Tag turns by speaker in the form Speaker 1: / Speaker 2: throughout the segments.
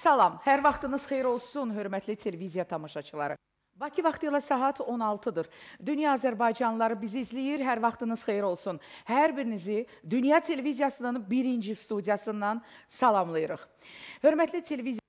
Speaker 1: Salam, hər vaxtınız xeyir olsun, hörmətli televiziya tamaşaçıları. Bakı vaxtı ilə saat 16-dır. Dünya Azərbaycanlıları bizi izləyir, hər vaxtınız xeyir olsun. Hər birinizi Dünya Televiziyasının birinci studiyasından salamlayırıq. Hörmətli televiziya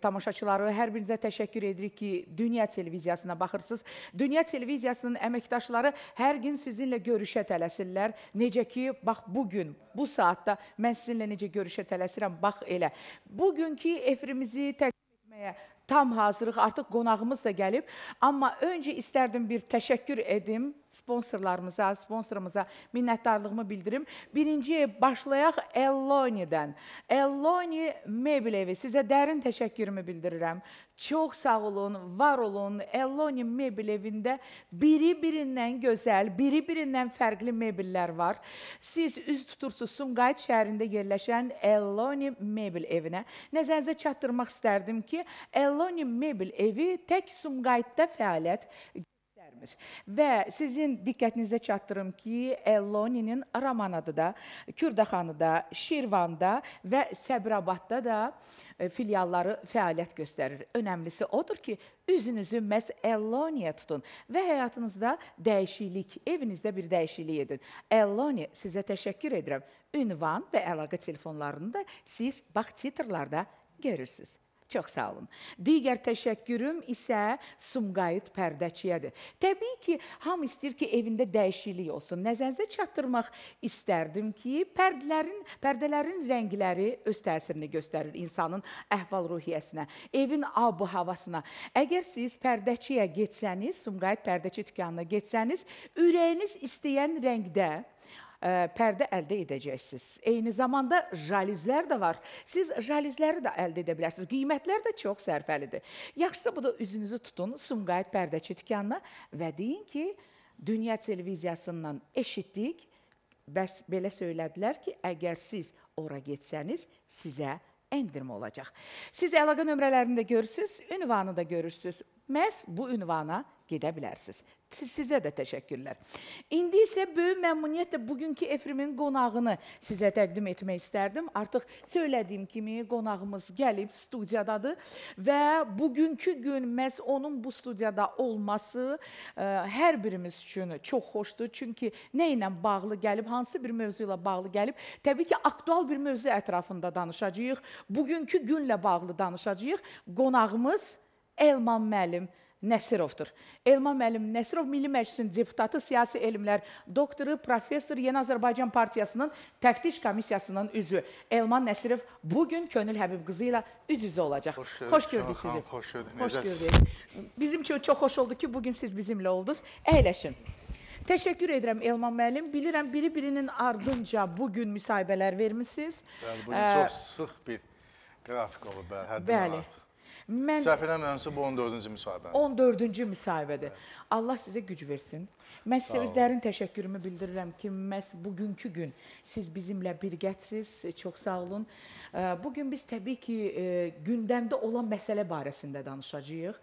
Speaker 1: tamaşaçıları, hər birinizə təşəkkür edirik ki, Dünya televiziyasına baxırsınız. Dünya televiziyasının əməkdaşları hər gün sizinlə görüşə tələsirlər. Necə ki, bax bu gün, bu saatda mən sizinlə necə görüşə tələsirəm, bax elə. Bugünkü efirimizi təqdim etməyə tam hazırıq. Artıq qonağımız da gəlib. Amma öncə istərdim bir təşəkkür edim sponsorlarımıza, sponsorumuza minnətdarlığımı bildirim. Birinci başlayaq Elloni'dən. Elloni Mebel evi sizə dərin təşəkkürümü bildirirəm. Çox sağ olun, var olun. Elloni Mebel evində biri-birindən gözəl, biri-birindən fərqli mebellər var. Siz üz tutursunuz Sumqayıt şəhərində yerləşən Elloni Mebel evinə. Nəzərinizə çatdırmaq istərdim ki, Elloni Mebel evi tək Sumqayıtda fəaliyyət göstərmir. Və sizin diqqətinizə çatdırım ki, Elloninin Ramanadıda, Kürdəxanıda, Şirvanda və Səbrabadda da e, filialları fəaliyyət göstərir. Önəmlisi odur ki, üzünüzü məhz Elloniyə tutun və həyatınızda dəyişiklik, evinizdə bir dəyişiklik edin. Elloni, sizə təşəkkür edirəm. Ünvan və əlaqə telefonlarını da siz bax titrlarda görürsünüz. Çox sağ olun. Digər təşəkkürüm isə Sumqayıt pərdəçiyədir. Təbii ki, hamı istəyir ki, evində dəyişiklik olsun. Nəzərinizə çatdırmaq istərdim ki, pərdələrin, pərdələrin rəngləri öz təsirini göstərir insanın əhval-ruhiyyəsinə, evin ab-ı havasına. Əgər siz pərdəçiyə getsəniz, Sumqayıt pərdəçi dükanına getsəniz, ürəyiniz istəyən rəngdə ə, pərdə əldə edəcəksiniz. Eyni zamanda jalüzlər də var. Siz jalüzləri də əldə edə bilərsiniz. Qiymətlər də çox sərfəlidir. Yaxşısı budur üzünüzü tutun Sumqayıt pərdəçi dükanına və deyin ki, Dünya televiziyasından eşitdik. Bəs belə söylədilər ki, əgər siz ora getsəniz, sizə endirim olacaq. Siz əlaqə nömrələrini də görürsüz, ünvanı da görürsüz. Məhz bu ünvana gedə bilərsiniz. Sizə də təşəkkürlər. İndi isə böyük məmnuniyyətlə bugünkü efirimin qonağını sizə təqdim etmək istərdim. Artıq söylədiyim kimi qonağımız gəlib studiyadadır və bugünkü gün məhz onun bu studiyada olması ə, e, hər birimiz üçün çox xoşdur. Çünki nə ilə bağlı gəlib, hansı bir mövzu ilə bağlı gəlib? Təbii ki, aktual bir mövzu ətrafında danışacağıq. Bugünkü günlə bağlı danışacağıq. Qonağımız Elman müəllim Nəsirovdur. Elman müəllim Nəsirov Milli Məclisin deputatı, siyasi elmlər doktoru, professor, Yeni Azərbaycan Partiyasının təftiş komissiyasının üzvü Elman Nəsirov bu gün Könül Həbib qızı ilə üz-üzə olacaq.
Speaker 2: Xoş gördük.
Speaker 1: Xoş gördük sizi.
Speaker 2: Xoş gördük.
Speaker 1: Xoş gördük. Bizim üçün çox xoş oldu ki, bu gün siz bizimlə oldunuz. Əyləşin. Təşəkkür edirəm Elman müəllim. Bilirəm biri-birinin ardınca bu gün müsahibələr vermisiniz.
Speaker 2: Bəli, bu gün çox sıx bir qrafik olub, bəli, həddən artıq.
Speaker 1: Mən
Speaker 2: Səhv eləmirəmsə bu 14-cü müsahibədir.
Speaker 1: 14-cü müsahibədir. Allah sizə güc versin. Mən sizə öz dərin təşəkkürümü bildirirəm ki, məhz bugünkü gün siz bizimlə birgəsiz. Çox sağ olun. Bu gün biz təbii ki, e, gündəmdə olan məsələ barəsində danışacağıq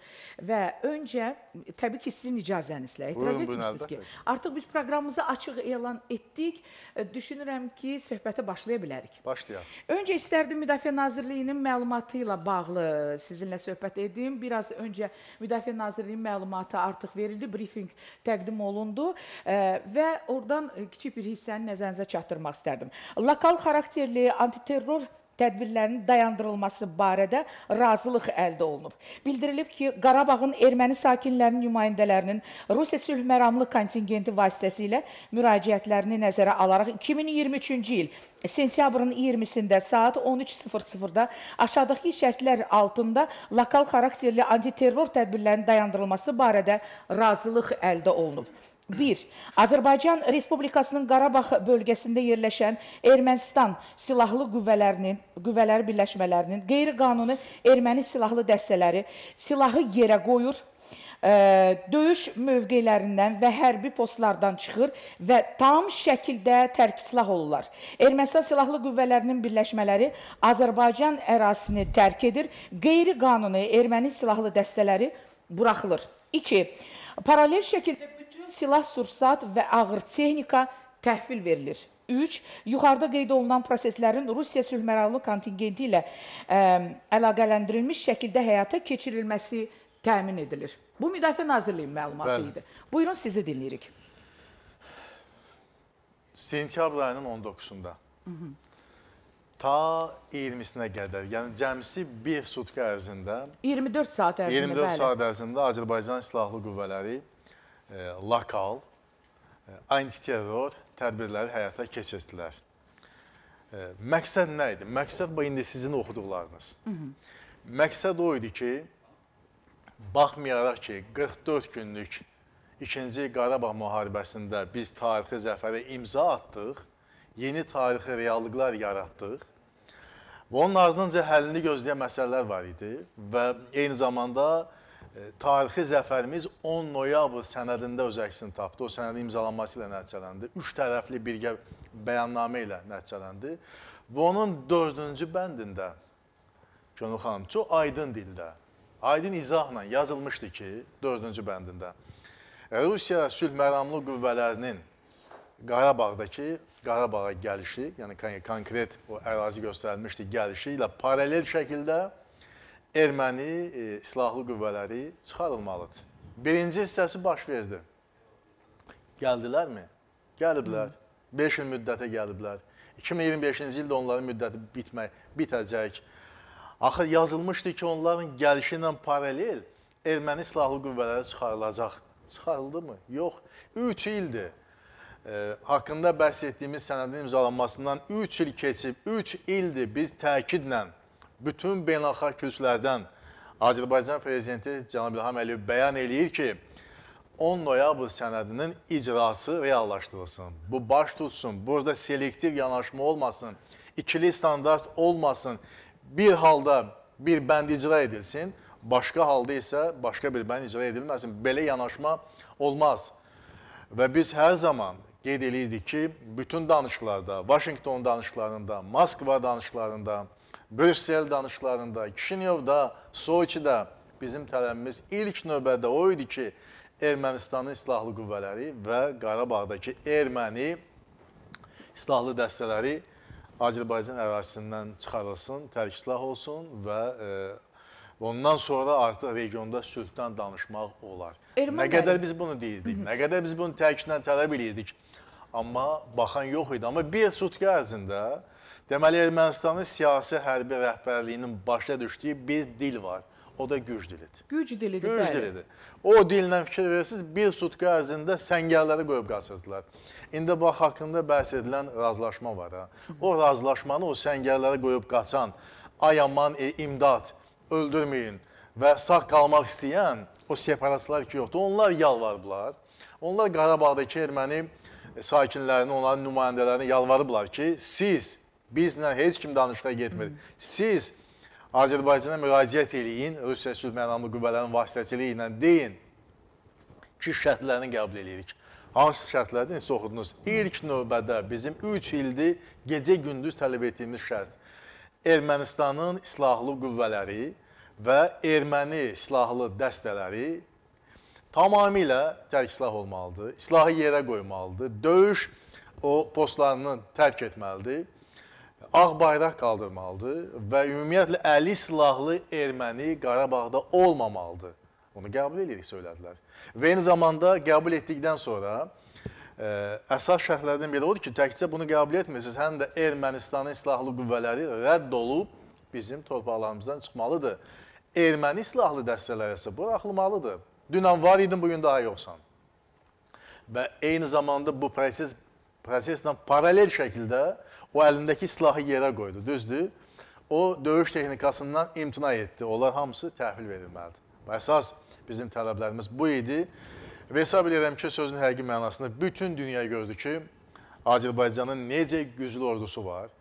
Speaker 1: və öncə təbii ki, sizin icazənizlə etiraz etmirsiniz ki, artıq biz proqramımızı açıq elan etdik. E, Düşünürəm ki, söhbətə başlaya bilərik.
Speaker 2: Başlayaq.
Speaker 1: Öncə istərdim Müdafiə Nazirliyinin məlumatı ilə bağlı sizinlə söhbət edim. Biraz öncə Müdafiə Nazirliyinin məlumatı artıq verildi, brifinq təqdim olundu e, və oradan e, kiçik bir hissəni nəzərinizə çatdırmaq istərdim. Lokal xarakterli antiterror tədbirlərinin dayandırılması barədə razılıq əldə olunub. Bildirilib ki, Qarabağın erməni sakinlərinin nümayəndələrinin Rusiya sülh məramlı kontingenti vasitəsilə müraciətlərini nəzərə alaraq 2023-cü il sentyabrın 20-sində saat 13:00-da aşağıdakı şərtlər altında lokal xarakterli antiterror tədbirlərinin dayandırılması barədə razılıq əldə olunub. 1. Azərbaycan Respublikasının Qarabağ bölgəsində yerləşən Ermənistan silahlı qüvvələrinin, qüvvələri birləşmələrinin qeyri-qanuni erməni silahlı dəstələri silahı yerə qoyur, döyüş mövqelərindən və hərbi postlardan çıxır və tam şəkildə tərk silah olurlar. Ermənistan silahlı qüvvələrinin birləşmələri Azərbaycan ərazisini tərk edir. Qeyri-qanuni erməni silahlı dəstələri buraxılır. 2. Paralel şəkildə bütün silah sursat və ağır texnika təhvil verilir. 3. Yuxarıda qeyd olunan proseslərin Rusiya sülhməramlı kontingenti ilə ə, əlaqələndirilmiş şəkildə həyata keçirilməsi təmin edilir. Bu Müdafiə Nazirliyinin məlumatı Bəli. idi. Buyurun sizi dinləyirik.
Speaker 2: Sentyabr ayının 19-da ta 20-sinə qədər, yəni cəmsi bir sutka ərzində
Speaker 1: 24 saat ərzində
Speaker 2: 24 bəli. saat ərzində Azərbaycan silahlı qüvvələri lokal e, antiterror tədbirləri həyata keçirdilər. Məqsəd nə idi? Məqsəd bu indi sizin oxuduqlarınız. Hı -hı. Məqsəd o idi ki, baxmayaraq ki, 44 günlük 2-ci Qarabağ müharibəsində biz tarixi zəfərə imza atdıq, yeni tarixi reallıqlar yaratdıq və onun ardınca həllini gözləyən məsələlər var idi və eyni zamanda tarixi zəfərimiz 10 noyabr sənədində öz əksini tapdı. O sənədin imzalanması ilə nəticələndi. Üç tərəfli birgə bəyannamə ilə nəticələndi və onun dördüncü bəndində Gönül xanım, çox aydın dildə aydın izahla yazılmışdı ki, 4-cü bəndində Rusiya sülh məramlı qüvvələrinin Qarabağdakı Qarabağa gəlişi, yəni konkret o ərazi göstərilmişdi, gəlişi ilə paralel şəkildə erməni e, silahlı qüvvələri çıxarılmalıdır. Birinci hissəsi baş verdi. Gəldilərmi? Gəliblər. 5 il müddətə gəliblər. 2025-ci ildə onların müddəti bitmək, bitəcək. Axı yazılmışdı ki, onların gəlişi ilə paralel erməni silahlı qüvvələri çıxarılacaq. Çıxarıldı mı? Yox. 3 ildir. E, haqqında bəhs etdiyimiz sənədin imzalanmasından 3 il keçib, 3 ildir biz təkidlə bütün beynəlxalq kürsülərdən Azərbaycan prezidenti Cənab İlham Əliyev bəyan eləyir ki, 10 noyabr sənədinin icrası reallaşdırılsın. Bu baş tutsun, burada selektiv yanaşma olmasın, ikili standart olmasın, bir halda bir bənd icra edilsin, başqa halda isə başqa bir bənd icra edilməsin. Belə yanaşma olmaz. Və biz hər zaman qeyd edirdik ki, bütün danışıqlarda, Washington danışıqlarında, Moskva danışıqlarında, Brüssel danışıqlarında, Kişinyovda, Soçidə bizim tələbimiz ilk növbədə o idi ki, Ermənistanın silahlı qüvvələri və Qarabağdakı erməni silahlı dəstələri Azərbaycan ərazisindən çıxarılsın, tərk silah olsun və e, ondan sonra artıq regionda sülhdən danışmaq olar. Ermən nə qədər biz bunu deyirdik, nə qədər biz bunu təkidlə tələb edirdik, amma baxan yox idi. Amma bir sutka ərzində deməli Ermənistanın siyasi hərbi rəhbərliyinin başa düşdüyü bir dil var. O da güc dilidir.
Speaker 1: Güc dilidir,
Speaker 2: güc bəli. dilidir. O dillə fikir verirsiniz, bir sutka ərzində səngərləri qoyub qaçırdılar. İndi bax, haqqında bəhs edilən razılaşma var. Ha. O razılaşmanı o səngərlərə qoyub qaçan, ay aman, e, imdad, öldürməyin və sağ qalmaq istəyən o separatistlər ki, yoxdur. Onlar yalvarıblar. Onlar Qarabağdakı erməni sakinlərini, onların nümayəndələrini yalvarıblar ki, siz bizlə heç kim danışığa getmir. Siz Azərbaycana müraciət eləyin, Rusiya sülh məramlı qüvvələrin vasitəçiliyi ilə deyin ki, şərtlərini qəbul edirik. Hansı şərtlərdir? Siz oxudunuz. İlk növbədə bizim 3 ildir gecə-gündüz tələb etdiyimiz şərt Ermənistanın silahlı qüvvələri və erməni silahlı dəstələri tamamilə tərk silah olmalıdır. Silahı yerə qoymalıdır. Döyüş o postlarını tərk etməlidir. Ağ bayraq qaldırmalıdır və ümumiyyətlə əli silahlı erməni Qarabağda olmamalıdır. Onu qəbul edirik, söylədilər. Və eyni zamanda qəbul etdikdən sonra ə, e, əsas şərhlərdən biri odur ki, təkcə bunu qəbul etmirsiniz, həm də Ermənistanın silahlı qüvvələri rədd olub bizim torpaqlarımızdan çıxmalıdır. Erməni silahlı dəstələr isə buraxılmalıdır. Dünən var idin, bugün daha yoxsan. Və eyni zamanda bu proses proseslə paralel şəkildə o əlindəki silahı yerə qoydu, düzdür? O döyüş texnikasından imtina etdi. Onlar hamısı təhvil verilməlidir. Əsas bizim tələblərimiz bu idi. Və hesab edirəm ki, sözün həqiqi mənasında bütün dünya gördü ki, Azərbaycanın necə güclü ordusu var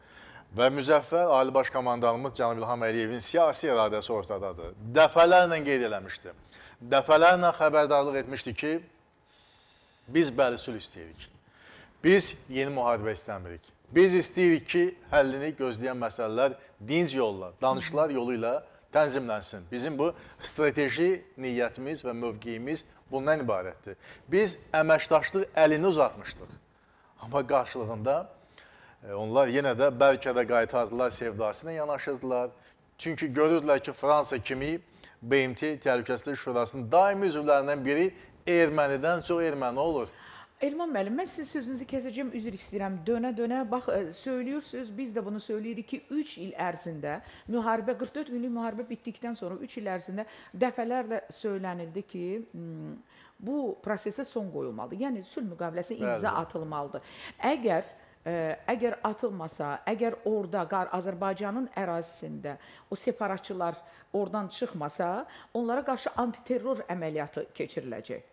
Speaker 2: və müzəffər Ali Baş Komandanımız Cənab İlham Əliyevin siyasi iradəsi ortadadır. Dəfələrlə qeyd eləmişdi. dəfələrlə xəbərdarlıq etmişdi ki, biz bəli sülh istəyirik. Biz yeni müharibə istəmirik. Biz istəyirik ki, həllini gözləyən məsələlər dinc yolla, danışıqlar yolu ilə tənzimlənsin. Bizim bu strateji niyyətimiz və mövqeyimiz bundan ibarətdir. Biz əməkdaşlıq əlini uzatmışdıq. Amma qarşılığında e, onlar yenə də bəlkə də qaytardılar sevdasına yanaşırdılar. Çünki görürdülər ki, Fransa kimi BMT Təhlükəsizlik Şurasının daimi üzvlərindən biri ermənidən çox erməni olur.
Speaker 1: Elman müəllim, mən sizin sözünüzü kəsəcəm, üzr istəyirəm. Dönə-dönə bax e, söylüyorsunuz, biz də bunu söyləyirik ki, 3 il ərzində müharibə 44 günlük müharibə bitdikdən sonra 3 il ərzində dəfələrlə söylənildi ki, hmm, bu prosesə son qoyulmalıdır. Yəni sülh müqaviləsi imza Bəli. atılmalıdır. Əgər ə, e, əgər atılmasa, əgər orada Azərbaycanın ərazisində o separatçılar oradan çıxmasa, onlara qarşı antiterror əməliyyatı keçiriləcək.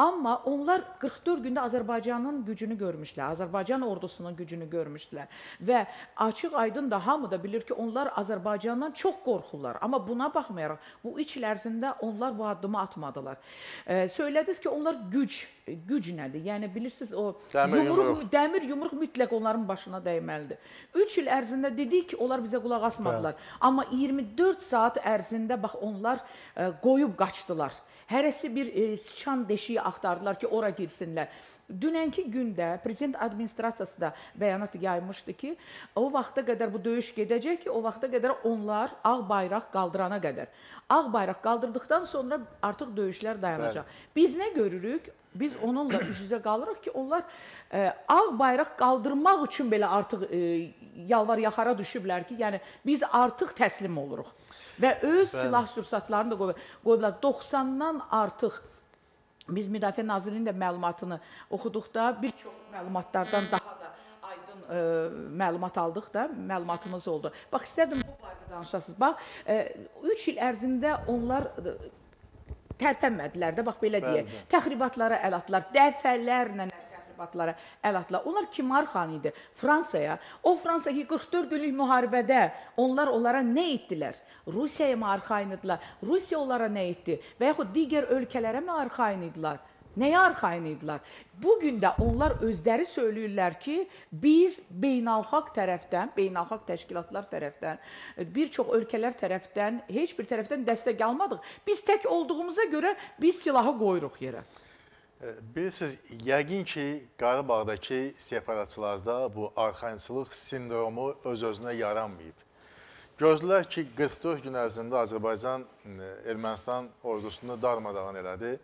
Speaker 1: Amma onlar 44 gündə Azərbaycanın gücünü görmüşlər, Azərbaycan ordusunun gücünü görmüşdülər və açıq-aydın da hamı da bilir ki, onlar Azərbaycandan çox qorxurlar. Amma buna baxmayaraq bu 3 il ərzində onlar bu addımı atmadılar. E, söylədiniz ki, onlar güc, güc nədir? Yəni bilirsiniz o
Speaker 2: dəmir yumruq, yumruq,
Speaker 1: dəmir yumruq mütləq onların başına dəyməlidir. 3 il ərzində dedik ki, onlar bizə qulaq asmadılar. Hə. Amma 24 saat ərzində bax onlar e, qoyub qaçdılar. Hərəsi bir e, sıçan deşiyi axtardılar ki, ora girsinlər. Dünənki gündə prezident administrasiyası da bəyanat yaymışdı ki, o vaxta qədər bu döyüş gedəcək ki, o vaxta qədər onlar ağ bayraq qaldırana qədər. Ağ bayraq qaldırdıqdan sonra artıq döyüşlər dayanacaq. Bəli. Biz nə görürük? Biz onunla üz-üzə qalırıq ki, onlar ə, e, ağ bayraq qaldırmaq üçün belə artıq ə, e, yalvar yaxara düşüblər ki, yəni biz artıq təslim oluruq və öz Bəli. silah sursatlarını da qoyublar. qoyublar. 90-dan artıq biz Müdafiə Nazirliyinin də məlumatını oxuduqda bir çox məlumatlardan daha da aydın ə, e, məlumat aldıq da, məlumatımız oldu. Bax istərdim bu barədə danışasınız. Bax 3 il ərzində onlar e, tərpənmədilər də, bax belə deyək. Təxribatlara əl atdılar, dəfələrlə təxribatlara əl atdılar. Onlar kimar xan idi? Fransaya. O Fransa ki 44 günlük müharibədə onlar onlara nə etdilər? Rusiyaya mı arxain idilər? Rusiya onlara nə etdi? Və yaxud digər ölkələrə mi arxain idilər? Nəyə arxain idilər? Bu gün də onlar özləri söyləyirlər ki, biz beynəlxalq tərəfdən, beynəlxalq təşkilatlar tərəfdən, bir çox ölkələr tərəfdən, heç bir tərəfdən dəstək almadıq. Biz tək olduğumuza görə biz silahı qoyuruq yerə.
Speaker 2: Bilirsiniz, yəqin ki, Qarabağdakı separatçılarda bu arxainçılıq sindromu öz-özünə yaranmayıb. Gördülər ki, 44 gün ərzində Azərbaycan e, Ermənistan ordusunu darmadağın elədi.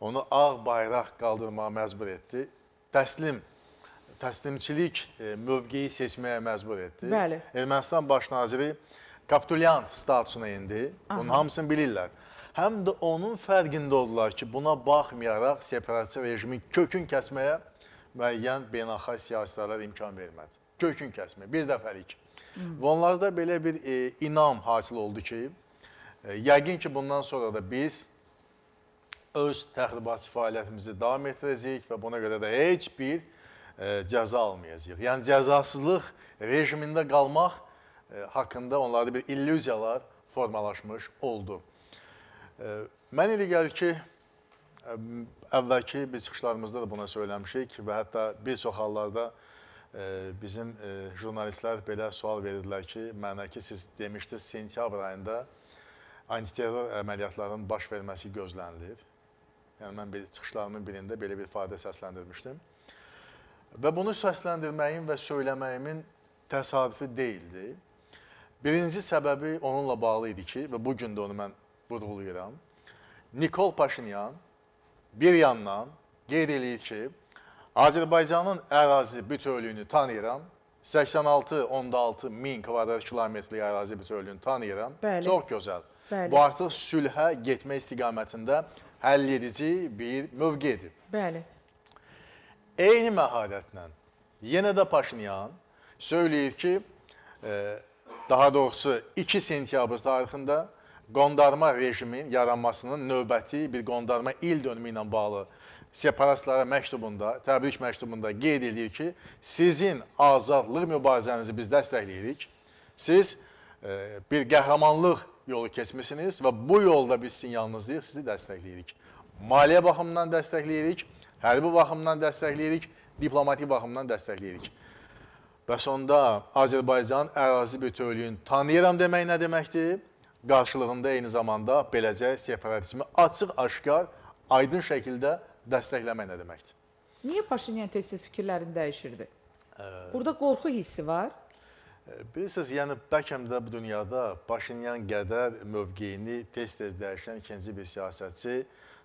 Speaker 2: Onu ağ bayraq qaldırmağa məcbur etdi. Təslim, təslimçilik e, mövqeyi seçməyə məcbur etdi.
Speaker 1: Bəli.
Speaker 2: Ermənistan baş naziri kapitulyan statusuna indi. Bunun hamısını bilirlər. Həm də onun fərqində oldular ki, buna baxmayaraq separatçı rejimin kökün kəsməyə müəyyən beynəlxalq siyasətlər imkan vermədi. Kökün kəsməyə, bir dəfəlik. Və onlarda belə bir e, inam hasil oldu ki, e, yəqin ki, bundan sonra da biz öz təxribatçı fəaliyyətimizi davam etdirəcəyik və buna görə də heç bir e, cəza almayacağıq. Yəni cəzasızlıq rejimində qalmaq e, haqqında onlarda bir illüziyalar formalaşmış oldu. E, mən elə gəlir ki, e, əvvəlki bir çıxışlarımızda da buna söyləmişik və hətta bir çox hallarda bizim jurnalistlər belə sual verirdilər ki, mənə ki, siz demişdiniz, sentyabr ayında antiterror əməliyyatlarının baş verməsi gözlənilir. Yəni, mən bir çıxışlarımın birində belə bir ifadə səsləndirmişdim. Və bunu səsləndirməyim və söyləməyimin təsadüfi deyildi. Birinci səbəbi onunla bağlı idi ki, və bugün də onu mən vurğulayıram. Nikol Paşinyan bir yandan qeyd edir ki, Azərbaycanın ərazi bütövlüyünü tanıyıram. 86-16 min kvadrat kilometrlik ərazi bütövlüyünü tanıyıram.
Speaker 1: Bəli.
Speaker 2: Çox gözəl.
Speaker 1: Bəli.
Speaker 2: Bu artıq sülhə getmək istiqamətində həll edici bir mövqedir.
Speaker 1: Bəli.
Speaker 2: Eyni məharətlə yenə də Paşinyan söyləyir ki, e, daha doğrusu 2 sentyabr tarixində qondarma rejimin yaranmasının növbəti bir qondarma il dönümü ilə bağlı separatistlara məktubunda, təbrik məktubunda qeyd edir ki, sizin azadlıq mübarizənizi biz dəstəkləyirik. Siz e, bir qəhrəmanlıq yolu keçmisiniz və bu yolda biz sizin yanınızdayıq, sizi dəstəkləyirik. Maliyyə baxımından dəstəkləyirik, hərbi baxımdan dəstəkləyirik, diplomatik baxımdan dəstəkləyirik. Bəs onda Azərbaycan ərazi bütövlüyünü tanıyıram demək nə deməkdir? Qarşılığında eyni zamanda beləcə separatizmi açıq-aşkar, aydın şəkildə dəstəkləmək nə deməkdir?
Speaker 1: Niyə Paşinyan tez-tez fikirlərini dəyişirdi? Burada qorxu hissi var.
Speaker 2: Bilirsiniz, yəni bəlkə də bu dünyada Paşinyan qədər mövqeyini tez-tez dəyişən ikinci bir siyasətçi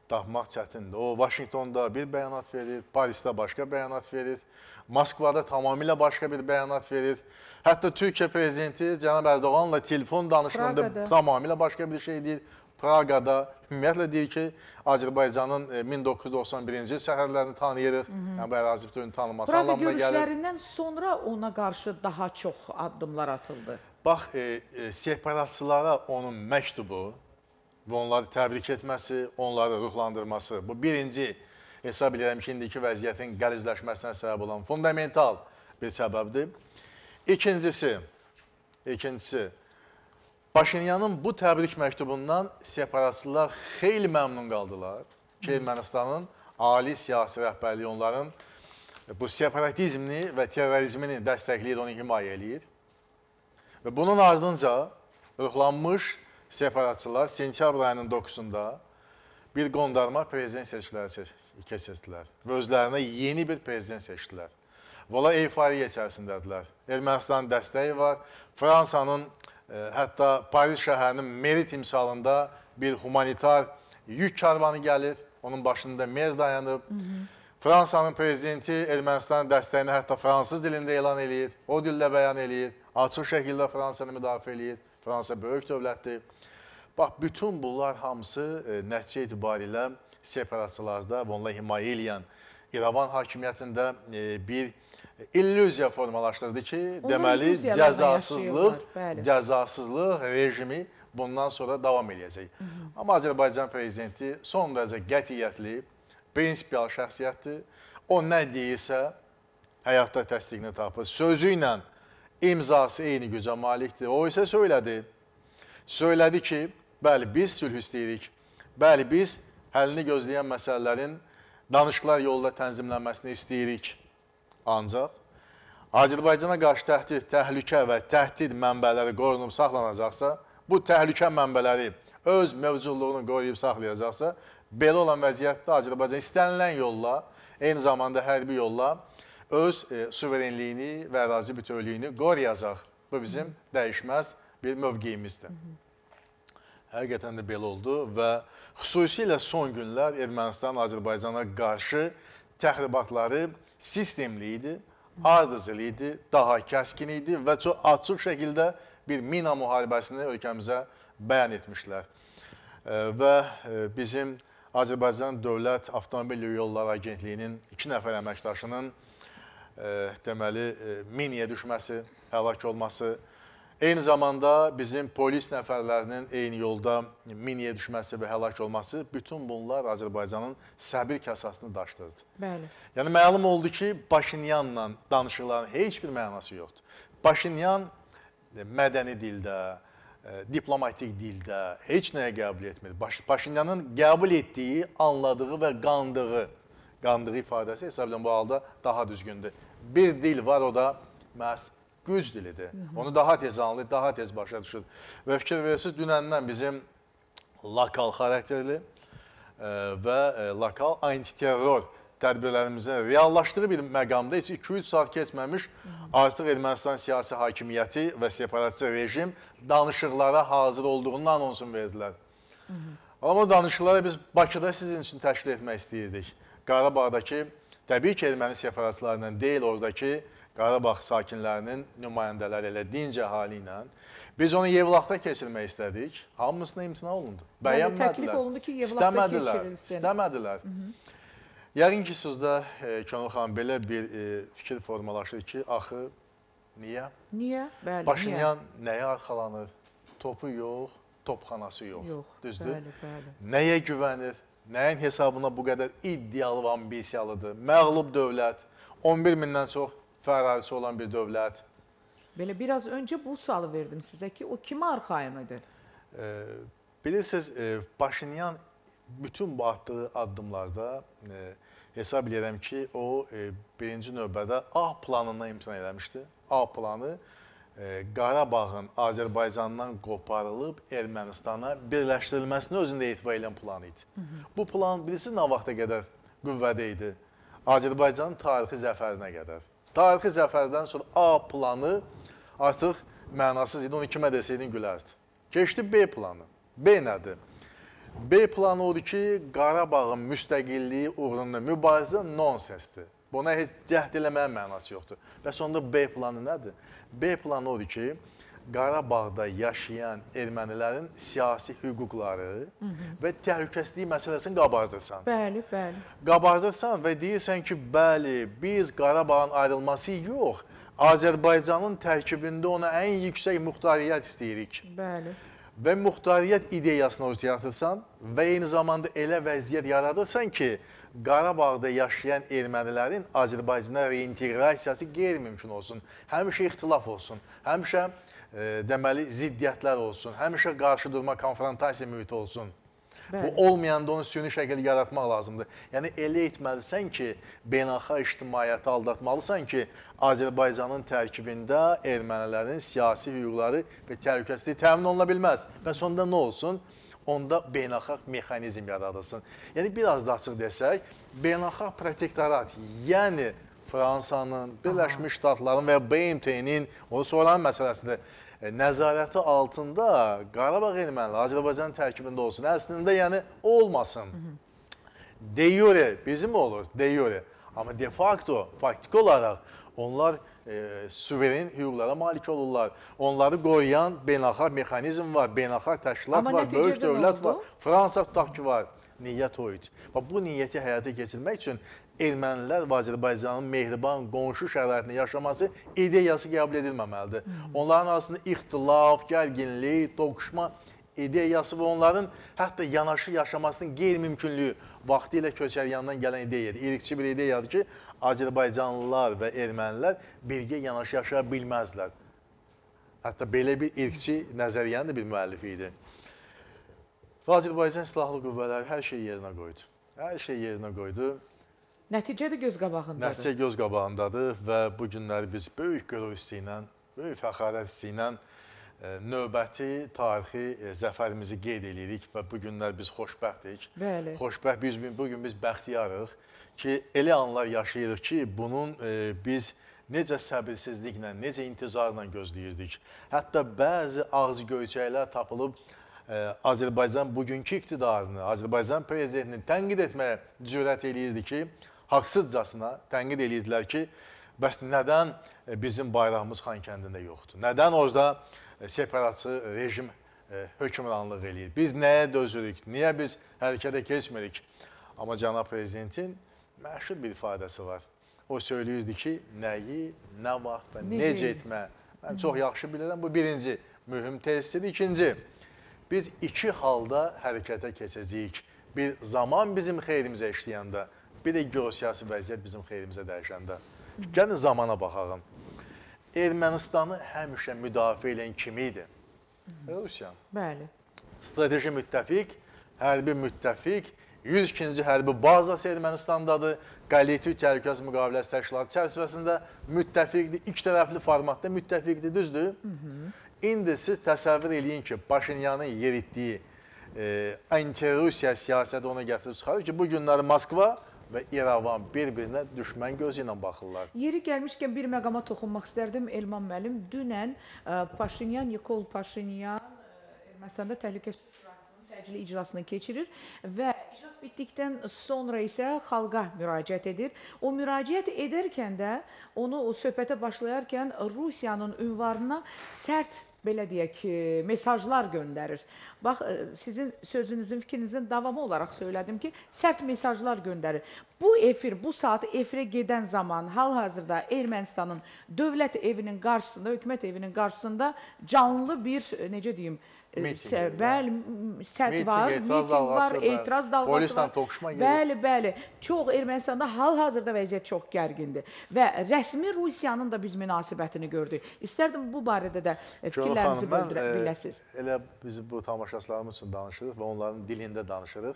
Speaker 2: tapmaq çətindir. O Vaşinqtonda bir bəyanat verir, Parisdə başqa bəyanat verir, Moskvada tamamilə başqa bir bəyanat verir. Hətta Türkiyə prezidenti cənab Ərdoğanla telefon danışığında
Speaker 1: Praqada.
Speaker 2: tamamilə başqa bir şey deyir. Praqada ümumiyyətlə deyir ki, Azərbaycanın e, 1991-ci il sərhədlərini tanıyırıq. Yəni bu ərazi bütövlüyünü tanınması
Speaker 1: Praqa
Speaker 2: anlamına gəlir.
Speaker 1: görüşlərindən sonra ona qarşı daha çox addımlar atıldı.
Speaker 2: Bax, e, e, separatçılara onun məktubu və onları təbrik etməsi, onları ruhlandırması, bu birinci hesab edirəm ki, indiki vəziyyətin qəlizləşməsinə səbəb olan fundamental bir səbəbdir. İkincisi, ikincisi, Paşinyanın bu təbrik məktubundan separatçılar xeyli məmnun qaldılar ki, Ermənistanın ali siyasi rəhbərliyi onların bu separatizmini və terrorizmini dəstəkləyir, onu himayə eləyir. Və bunun ardınca ruhlanmış separatçılar sentyabr ayının 9-da bir qondarma prezident seçkiləri seç- keçirdilər və özlərinə yeni bir prezident seçdilər. Və onlar eyfariya içərisindədirlər. Ermənistanın dəstəyi var. Fransanın e, hətta Paris şəhərinin meri timsalında bir humanitar yük karvanı gəlir. Onun başında mer dayanıb. Fransanın prezidenti Ermənistanın dəstəyini hətta fransız dilində elan eləyir. O dildə bəyan eləyir. Açıq şəkildə Fransanı müdafiə eləyir. Fransa böyük dövlətdir. Bax, bütün bunlar hamısı e, nəticə itibarilə separatçılarda və onları himayə eləyən İrəvan hakimiyyətində e, bir illüziya formalaşdırdı ki,
Speaker 1: Onlar
Speaker 2: deməli cəzasızlıq, cəzasızlıq rejimi bundan sonra davam eləyəcək. Amma Azərbaycan prezidenti son dərəcə qətiyyətli, prinsipial şəxsiyyətdir. O nə deyirsə, həyatda təsdiqini tapır. Sözü ilə imzası eyni gücə malikdir. O isə söylədi. Söylədi ki, bəli, biz sülh istəyirik. Bəli, biz həllini gözləyən məsələlərin danışıqlar yolunda tənzimlənməsini istəyirik. Ancaq Azərbaycana qarşı təhdid, təhlükə və təhdid mənbələri qorunub saxlanacaqsa, bu təhlükə mənbələri öz mövcudluğunu qoruyub saxlayacaqsa, belə olan vəziyyətdə Azərbaycan istənilən yolla, eyni zamanda hərbi yolla öz e, suverenliyini və ərazi bütövlüyünü qoruyacaq. Bu bizim dəyişməz bir mövqeyimizdir. Həqiqətən də belə oldu və xüsusilə son günlər Ermənistan Azərbaycana qarşı təxribatları sistemli idi, ardıcıl idi, daha kəskin idi və çox açıq şəkildə bir mina müharibəsini ölkəmizə bəyan etmişlər. E, Və e, bizim Azərbaycan Dövlət Avtomobil Yolları Agentliyinin iki nəfər əməkdaşının e, deməli miniyə düşməsi, həlak olması, eyni zamanda bizim polis nəfərlərinin eyni yolda miniyə düşməsi və həlak olması, bütün bunlar Azərbaycanın səbir kasasını daşdırdı.
Speaker 1: Bəli.
Speaker 2: Yəni məlum oldu ki, Paşinyanla danışıqların heç bir mənası yoxdur. Paşinyan e, mədəni dildə, e, diplomatik dildə heç nəyə qəbul etmir. Paşinyanın qəbul etdiyi, anladığı və qandığı, qandığı ifadəsi hesab edirəm bu halda daha düzgündür. Bir dil var, o da məhz güc dilidir. Onu daha tez anlayır, daha tez başa düşür. Və fikir verirsiniz, dünəndən bizim lokal xarakterli e, və e, lokal antiterror tədbirlərimizin reallaşdığı bir məqamda heç 2-3 saat keçməmiş artıq Ermənistan siyasi hakimiyyəti və separatçı rejim danışıqlara hazır olduğunun anonsunu verdilər. Amma o danışıqları biz Bakıda sizin üçün təşkil etmək istəyirdik. Qarabağdakı təbii ki, erməni separatçılarından deyil, oradakı Qarabağ sakinlərinin nümayəndələri ilə dinc əhali ilə biz onu Yevlaxda keçirmək istədik. Hamısına imtina olundu. Bəyənmədilər.
Speaker 1: təklif olundu ki, Yevlaxda
Speaker 2: İstəmədilər.
Speaker 1: keçirilsin.
Speaker 2: İstəmədilər. Yəqin ki, sizdə e, Könül xanım belə bir e, fikir formalaşır ki, axı niyə?
Speaker 1: Niyə? Bəli.
Speaker 2: Paşinyan nəyə arxalanır? Topu yox, topxanası yox.
Speaker 1: niyə? Yox.
Speaker 2: Düzdür?
Speaker 1: Bəli, bəli.
Speaker 2: Nəyə güvənir? Nəyin hesabına bu qədər iddialı və ambisiyalıdır? Məğlub dövlət, 11 mindən çox fərarisi olan bir dövlət.
Speaker 1: Belə biraz öncə bu sualı verdim sizə ki, o kimə arxayın idi?
Speaker 2: E, bilirsiniz, e, Paşinyan bütün bu atdığı addımlarda e, hesab edirəm ki, o e, birinci növbədə A planından imtina eləmişdi. A planı e, Qarabağın Azərbaycandan qoparılıb Ermənistana birləşdirilməsini özündə etibar edən plan idi. Hı -hı. Bu plan bilirsiniz nə vaxta qədər qüvvədə idi? Azərbaycanın tarixi zəfərinə qədər. Tarixi zəfərdən sonra A planı artıq mənasız idi. Onu kimə desəydin gülərdi. Keçdi B planı. B nədir? B planı odur ki, Qarabağın müstəqilliyi uğrunda mübarizə nonsensdir. Buna heç cəhd eləməyə mənası yoxdur. Bəs onda B planı nədir? B planı odur ki, Qarabağda yaşayan ermənilərin siyasi hüquqları Hı -hı. və təhlükəsizlik məsələsini qabardırsan.
Speaker 1: Bəli, bəli.
Speaker 2: Qabardırsan və deyirsən ki, bəli, biz Qarabağın ayrılması yox, Azərbaycanın tərkibində ona ən yüksək muxtariyyət istəyirik.
Speaker 1: Bəli
Speaker 2: və muxtariyyət ideyasını ortaya atırsan və eyni zamanda elə vəziyyət yaradırsan ki, Qarabağda yaşayan ermənilərin Azərbaycana reinteqrasiyası qeyri-mümkün olsun. Həmişə ixtilaf olsun, həmişə deməli ziddiyyətlər olsun, həmişə qarşı durma konfrontasiya mühiti olsun. Bəli. Bu olmayanda onu süni şəkildə yaratmaq lazımdır. Yəni elə etməlisən ki, beynəlxalq ictimaiyyəti aldatmalısan ki, Azərbaycanın tərkibində ermənilərin siyasi hüquqları və təhlükəsizliyi təmin oluna bilməz. Və sonda nə olsun? Onda beynəlxalq mexanizm yaradılsın. Yəni biraz da açıq desək, beynəlxalq protektorat, yəni Fransanın, Birləşmiş Ştatların və BMT-nin, o sonranın məsələsidir nəzarəti altında Qarabağ ermənilər Azərbaycan tərkibində olsun. Əslində, yəni olmasın. De jure bizim olur, de jure. Amma de facto, faktik olaraq onlar e, suveren hüquqlara malik olurlar. Onları qoruyan beynəlxalq mexanizm var, beynəlxalq təşkilat
Speaker 1: Amma
Speaker 2: var, böyük dövlət var. Fransa tutaq ki var. Niyyət o idi. Bu niyyəti həyata keçirmək üçün ermənilər və Azərbaycanın mehriban qonşu şəraitində yaşaması ideyası qəbul edilməməlidir. Onların arasında ixtilaf, gərginlik, toqquşma ideyası və onların hətta yanaşı yaşamasının qeyri-mümkünlüyü vaxtı ilə köçəryandan gələn ideyadır. İrikçi bir ideyadır ki, Azərbaycanlılar və ermənilər birgə yanaşı yaşaya bilməzlər. Hətta belə bir irqçi nəzəriyyənin də bir müəllifi idi. Və Azərbaycan Silahlı Qüvvələri hər şeyi yerinə qoydu. Hər şeyi yerinə qoydu.
Speaker 1: Nəticə də göz qabağındadır.
Speaker 2: Nəticə göz qabağındadır və bu günləri biz böyük qürur hissi ilə, böyük fəxarət hissi ilə e, növbəti tarixi e, zəfərimizi qeyd edirik və bu günlər biz xoşbəxtik.
Speaker 1: Bəli.
Speaker 2: Xoşbəxt biz bu gün biz bəxtiyarıq ki, elə anlar yaşayırıq ki, bunun e, biz necə səbirsizliklə, necə intizarla gözləyirdik. Hətta bəzi ağız göyçəklər tapılıb Azərbaycan bugünkü iqtidarını, Azərbaycan prezidentini tənqid etməyə cürət eləyirdi ki, haqsızcasına tənqid edirdilər ki, bəs nədən e, bizim bayrağımız Xankəndində yoxdur? Nədən orada e, separatçı rejim e, hökmranlıq eləyir? Biz nəyə dözürük? Niyə biz hərəkətə keçmirik? Amma cənab prezidentin məşhur bir ifadəsi var. O söyləyirdi ki, nəyi, nə vaxt və necə etmə. Mən çox yaxşı bilirəm. Bu birinci mühüm tezisidir. İkinci, biz iki halda hərəkətə keçəcəyik. Bir zaman bizim xeyrimizə işləyəndə, Bir də geosiyasi vəziyyət bizim xeyrimizə dəyişəndə. Gəlin zamana baxaq. Ermənistanı həmişə müdafiə edən kim idi? Rusiya.
Speaker 1: Bəli.
Speaker 2: Strateji müttəfiq, hərbi müttəfiq, 102-ci hərbi bazası Ermənistandadır. Qalitiv Təhlükəsizlik Müqaviləsi Təşkilatı çərçivəsində müttəfiqdir, iki tərəfli formatda müttəfiqdir, düzdür? Hı -hı. İndi siz təsəvvür eləyin ki, Paşinyanın yeritdiyi e, anti-Rusiya siyasəti ona gətirib çıxarır ki, bu günləri Moskva və İrəvan bir-birinə düşmən gözü ilə baxırlar.
Speaker 1: Yeri gəlmişkən bir məqama toxunmaq istərdim Elman müəllim. Dünən ə, Paşinyan, Nikol Paşinyan Ermənistanda Təhlükəsizlik Şurasının təcili iclasını keçirir və iclas bitdikdən sonra isə xalqa müraciət edir. O müraciət edərkən də onu söhbətə başlayarkən Rusiyanın ünvanına sərt belə deyək ki, mesajlar göndərir. Bax, e, sizin sözünüzün, fikrinizin davamı olaraq söylədim ki, sərt mesajlar göndərir. Bu efir, bu saat efirə gedən zaman hal-hazırda Ermənistanın dövlət evinin qarşısında, hökumət evinin qarşısında canlı bir, e, necə deyim,
Speaker 2: Miting
Speaker 1: sə-
Speaker 2: edir,
Speaker 1: bəli, sədd
Speaker 2: Miting,
Speaker 1: var,
Speaker 2: etiraz
Speaker 1: miting
Speaker 2: dalğası
Speaker 1: var, etiraz dalğası
Speaker 2: polislə
Speaker 1: var.
Speaker 2: toqquşma gedir.
Speaker 1: Bəli, bəli. Çox Ermənistanda hal-hazırda vəziyyət çox gərgindir və rəsmi Rusiyanın da biz münasibətini gördük. İstərdim bu barədə də e, fikirlərinizi
Speaker 2: xanım, mən
Speaker 1: bildirə
Speaker 2: e, elə biz bu tamaşaçılarımız üçün danışırıq və onların dilində danışırıq.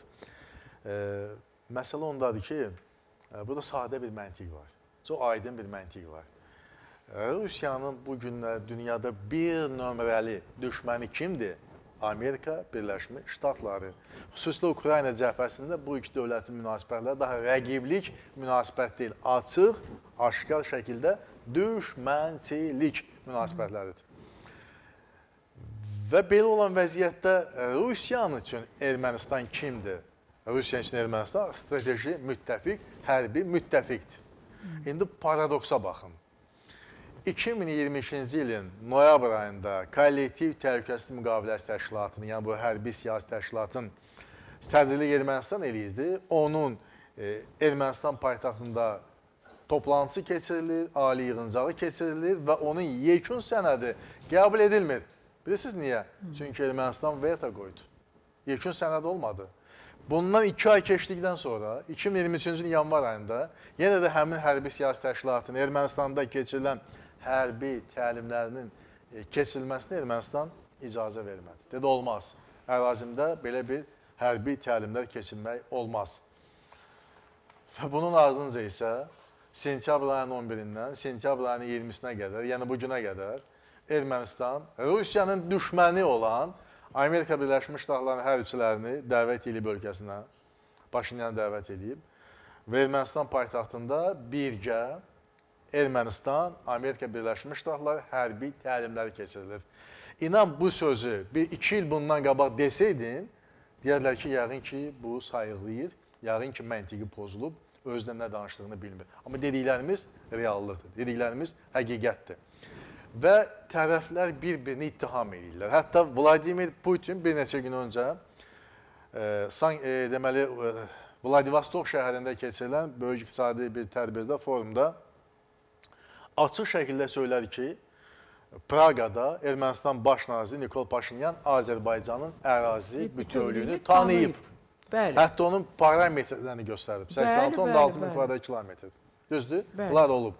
Speaker 2: E, məsələ ondadır ki, e, burada sadə bir məntiq var. Çox aydın bir məntiq var. Rusiyanın bu günlər dünyada bir nömrəli düşməni kimdir? Amerika Birləşmiş Ştatları. Xüsusilə Ukrayna cəbhəsində bu iki dövlətin münasibətləri daha rəqiblik münasibət deyil, açıq, aşkar şəkildə düşmənçilik münasibətləridir. Və belə olan vəziyyətdə Rusiyanın üçün Ermənistan kimdir? Rusiya üçün Ermənistan strateji müttəfiq, hərbi müttəfiqdir. İndi paradoksa baxın. 2022-ci ilin noyabr ayında kollektiv təhlükəsizlik müqaviləsi təşkilatının, yəni bu hərbi siyasi təşkilatın sədrliyi Ermənistan eləyirdi. Onun e, Ermənistan paytaxtında toplantısı keçirilir, ali yığıncağı keçirilir və onun yekun sənədi qəbul edilmir. Bilirsiniz niyə? Çünki Ermənistan veto qoydu. Yekun sənəd olmadı. Bundan iki ay keçdikdən sonra 2023-cü ilin yanvar ayında yenə də həmin hərbi siyasi təşkilatın Ermənistanda keçirilən hərbi təlimlərinin e, keçirilməsinə Ermənistan icazə vermədi. Dedi olmaz. Ərazimdə belə bir hərbi təlimlər keçirmək olmaz. Və bunun ardınca isə sentyabr ayının 11-dən sentyabr ayının 20-sinə qədər, yəni bu günə qədər Ermənistan Rusiyanın düşməni olan Amerika Birləşmiş Ştatlarının hərbçilərini dəvət edib ölkəsinə, Paşinyan dəvət edib və Ermənistan paytaxtında birgə Ermənistan, Amerika Birləşmiş Ştatları hərbi təlimləri keçirilir. İnan bu sözü bir iki il bundan qabaq desəydin, deyərlər ki, yəqin ki, bu sayıqlayır, yəqin ki, məntiqi pozulub, özünə nə danışdığını bilmir. Amma dediklərimiz reallıqdır, dediklərimiz həqiqətdir. Və tərəflər bir-birini ittiham edirlər. Hətta Vladimir Putin bir neçə gün öncə e, san, e, deməli e, Vladivostok şəhərində keçirilən böyük iqtisadi bir tədbirdə, forumda açıq şəkildə söylədi ki, Praqada Ermənistan baş naziri Nikol Paşinyan Azərbaycanın ərazi bütövlüyünü tanıyıb.
Speaker 1: Bəli.
Speaker 2: Hətta onun parametrlərini göstərib.
Speaker 1: Bəli,
Speaker 2: 86.6
Speaker 1: bəli,
Speaker 2: min
Speaker 1: bəli.
Speaker 2: kvadrat kilometr. Düzdür?
Speaker 1: Bəli.
Speaker 2: Bunlar olub.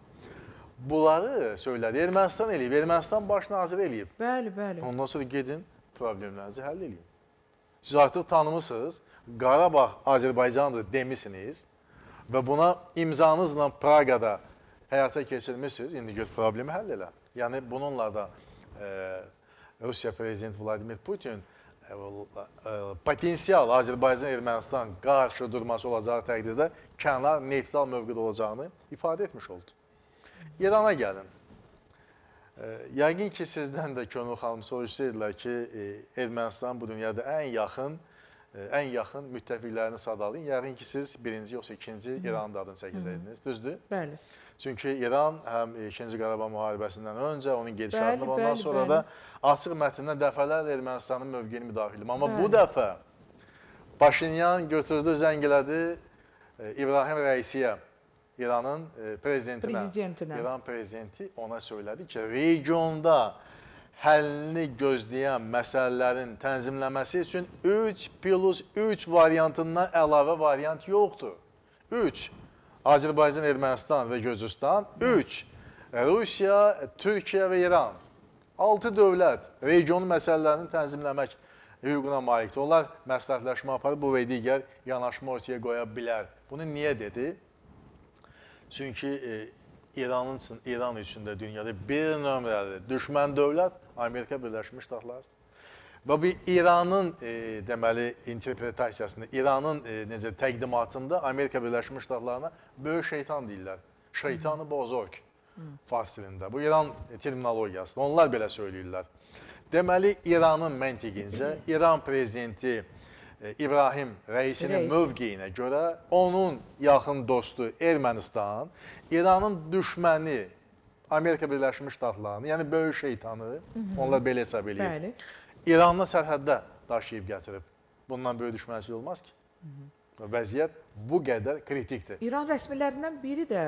Speaker 2: Bunları söylədi. Ermənistan eləyib. Ermənistan baş naziri eləyib.
Speaker 1: Bəli, bəli.
Speaker 2: Ondan sonra gedin problemlərinizi həll edin. Siz artıq tanımısınız. Qarabağ Azərbaycandır demisiniz və buna imzanızla Praqada həyata keçirmisiniz. İndi göt problemi həll elə. Yəni bununla da e, Rusiya prezidenti Vladimir Putin e, e, potensial Azərbaycan-Ermənistan qarşı durması olacağı təqdirdə kənar neytral mövqedə olacağını ifadə etmiş oldu. İrana gəlin. E, Yəqin ki, sizdən də Könül xanım soruşsaydılar ki, e, Ermənistan bu dünyada ən yaxın e, ən yaxın müttəfiqlərini sadalayın. Yəqin ki, siz birinci yoxsa ikinci İranın adını çəkəcəydiniz. Düzdür?
Speaker 1: Bəli.
Speaker 2: Çünki İran həm 2-ci Qarabağ müharibəsindən öncə onun gedişatını ondan
Speaker 1: bəli,
Speaker 2: sonra
Speaker 1: bəli.
Speaker 2: da açıq mətndə dəfələrlə Ermənistanın mövqeyini müdaxilə edib. Amma bu
Speaker 1: Bəli.
Speaker 2: dəfə Paşinyan götürdü, zəng elədi e, İbrahim Rəisiyə, İranın e, prezidentinə.
Speaker 1: Prezidentinə.
Speaker 2: İran prezidenti ona söylədi ki, regionda həllini gözləyən məsələlərin tənzimləməsi üçün 3 plus 3 variantından əlavə variant yoxdur. 3. Azərbaycan, Ermənistan və Gürcüstan. 3. Rusiya, Türkiyə və İran. 6 dövlət regionun məsələlərini tənzimləmək hüququna malikdir. Onlar məsləhətləşmə aparıb bu və digər yanaşma ortaya qoya bilər. Bunu niyə dedi? Çünki e, İranın İran üçün də dünyada bir nömrəli düşmən dövlət Amerika Birləşmiş Ştatlarıdır. Və bu İranın e, deməli interpretasiyasında, İranın e, necə təqdimatında Amerika Birləşmiş Ştatlarına böyük şeytan deyirlər. Şeytanı bozorg fars dilində. Bu İran terminologiyasıdır. Onlar belə söyləyirlər. Deməli İranın məntiqincə İran prezidenti e, İbrahim Rəisinin
Speaker 1: Rəis.
Speaker 2: mövqeyinə görə onun yaxın dostu Ermənistan, İranın düşməni Amerika Birləşmiş Ştatlarını, yəni böyük şeytanı, onlar belə hesab eləyir.
Speaker 1: Bəli.
Speaker 2: İranla sərhəddə daşıyıb gətirib. Bundan böyük düşmənçilik olmaz ki. vəziyyət bu qədər kritikdir.
Speaker 1: İran rəsmilərindən biri də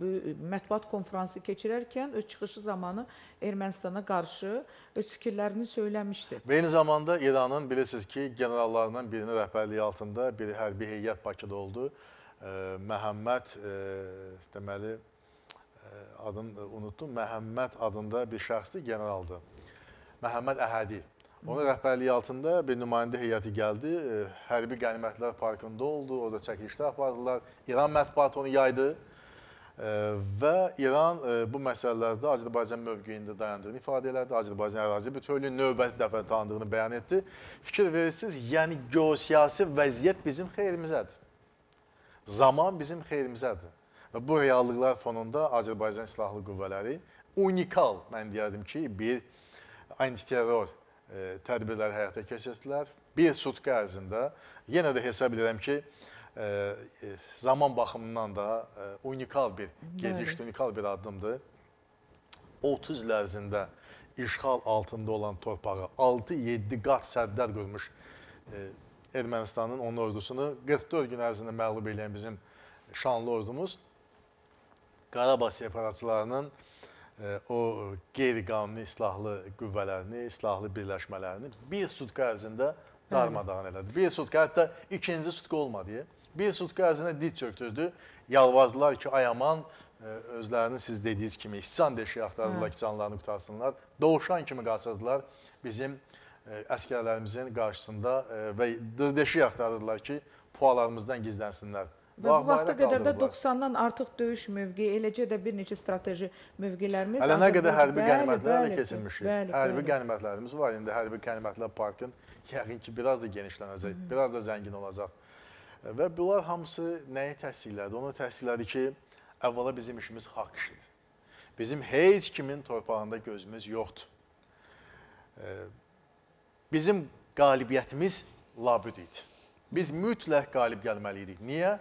Speaker 1: bu mətbuat konfransı keçirərkən öz çıxışı zamanı Ermənistana qarşı öz fikirlərini söyləmişdi.
Speaker 2: Və eyni zamanda İranın bilirsiniz ki, generallarından birinin rəhbərliyi altında bir hərbi heyət Bakıda oldu. Ə, Məhəmməd ə, deməli adını unutdum. Məhəmməd adında bir şəxsdir, generaldır. Məhəmməd Əhədi. Onun rəhbərliyi altında bir nümayəndə heyəti gəldi. E, hərbi qənimətlər parkında oldu. Orada çəkilişlər apardılar. İran mətbuatı onu yaydı. E, və İran e, bu məsələlərdə Azərbaycan mövqeyində dayandığını ifadə elədi. Azərbaycan ərazi bütövlüyünü növbəti dəfə tanıdığını bəyan etdi. Fikir verirsiniz, yəni geosiyasi vəziyyət bizim xeyrimizədir. Zaman bizim xeyrimizədir. Və bu reallıqlar fonunda Azərbaycan Silahlı Qüvvələri unikal, mən deyərdim ki, bir antiterror tədbirləri həyata keçirdilər. Bir sutka ərzində yenə də hesab edirəm ki, zaman baxımından da unikal bir gedişdir, unikal bir addımdır. 30 il ərzində işğal altında olan torpağı 6-7 qat səddlər qurmuş Ermənistanın onun ordusunu 44 gün ərzində məğlub edən bizim şanlı ordumuz Qarabağ separatçılarının o qeyri-qanuni silahlı qüvvələrini, silahlı birləşmələrini bir sutka ərzində darmadağın elədi. Bir sutka, hətta ikinci sutka olmadı. Bir sutka ərzində did çöktürdü. Yalvardılar ki, ayaman özlərini siz dediyiniz kimi istisyan deşiyi axtarırlar ki, canlarını qutarsınlar. Doğuşan kimi qaçırdılar bizim əskərlərimizin qarşısında və dırdeşik axtarırlar ki, pualarımızdan gizlənsinlər.
Speaker 1: Və bu vaxta qədər də 90-dan artıq döyüş mövqeyi, eləcə də bir neçə strateji mövqelərimiz
Speaker 2: Hələ nə qədər hərbi qənimətlərlə keçilmişik. Hərbi qənimətlərimiz var. İndi hərbi qənimətlər parkın yəqin ki, biraz da genişlənəcək, Hı -hı. biraz da zəngin olacaq. Və bunlar hamısı nəyi təhsillədir? Onu təhsillədir ki, əvvəla bizim işimiz haqq işidir. Bizim heç kimin torpağında gözümüz yoxdur. Bizim qalibiyyətimiz labüd idi. Biz mütləq qalib gəlməliydik. Niyə?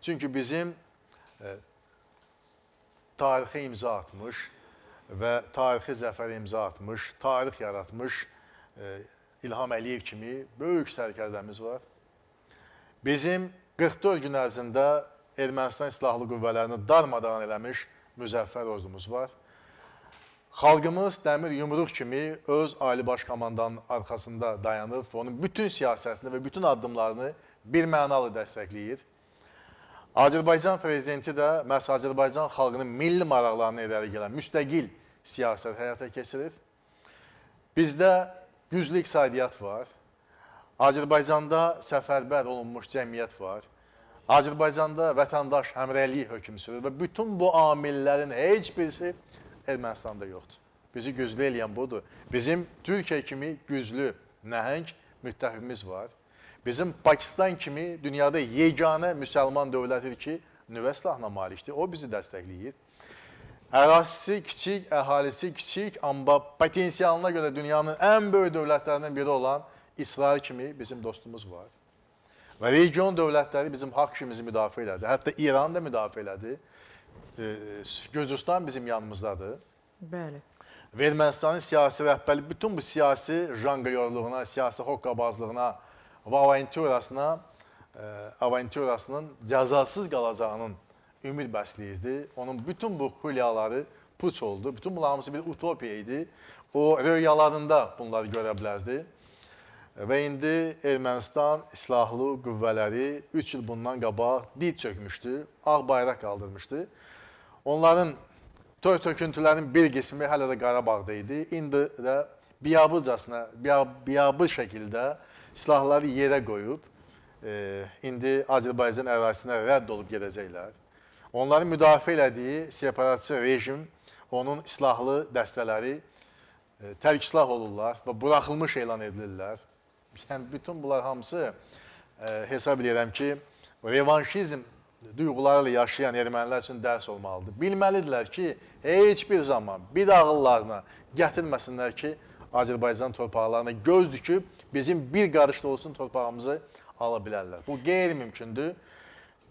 Speaker 2: Çünki bizim e, tarixə imza atmış və tarixi zəfərə imza atmış, tarix yaratmış e, İlham Əliyev kimi böyük sərkərdəmiz var. Bizim 44 gün ərzində Ermənistan silahlı qüvvələrini darmadağın eləmiş müzəffər ordumuz var. Xalqımız dəmir yumruq kimi öz Ali Baş Komandanın arxasında dayanıb, onun bütün siyasətini və bütün addımlarını bir mənalı dəstəkləyir. Azərbaycan prezidenti də məhz Azərbaycan xalqının milli maraqlarına irəli gələn müstəqil siyasət həyata keçirir. Bizdə güclü iqtisadiyyat var. Azərbaycanda səfərbər olunmuş cəmiyyət var. Azərbaycanda vətəndaş həmrəyliyi hökm sürür və bütün bu amillərin heç birisi Ermənistanda yoxdur. Bizi güclü eləyən budur. Bizim Türkiyə kimi güclü, nəhəng müttəfiqimiz var. Bizim Pakistan kimi dünyada yeganə müsəlman dövlətidir ki, nüvə silahına malikdir. O bizi dəstəkləyir. Ərazisi kiçik, əhalisi kiçik, amma potensialına görə dünyanın ən böyük dövlətlərindən biri olan İsrail kimi bizim dostumuz var. Və region dövlətləri bizim haqq işimizi müdafiə elədi. Hətta İran da müdafiə elədi. Gürcüstan bizim yanımızdadır.
Speaker 1: Bəli.
Speaker 2: Və Ermənistanın siyasi rəhbəri bütün bu siyasi janqlyorluğuna, siyasi hoqqabazlığına, və aventurasına, e, aventurasının cəzasız qalacağının ümid bəsləyirdi. Onun bütün bu xülyaları puç oldu. Bütün bunlar hamısı bir utopiya idi. O röyalarında bunları görə bilərdi. Və indi Ermənistan silahlı qüvvələri 3 il bundan qabaq did çökmüşdü, ağ bayraq qaldırmışdı. Onların tör töküntülərin bir qismi hələ də Qarabağda idi. İndi də biabırcasına, biabır şəkildə silahları yerə qoyub, e, indi Azərbaycan ərazisinə rədd olub gedəcəklər. Onların müdafiə elədiyi separatçı rejim, onun silahlı dəstələri e, tərk silah olurlar və buraxılmış elan edilirlər. Yəni, bütün bunlar hamısı e, hesab edirəm ki, revanşizm duyğularıyla yaşayan ermənilər üçün dərs olmalıdır. Bilməlidirlər ki, heç bir zaman bir ağıllarına gətirməsinlər ki, Azərbaycan torpaqlarına göz dikib bizim bir qarış da olsun torpağımızı ala bilərlər. Bu qeyri-mümkündür.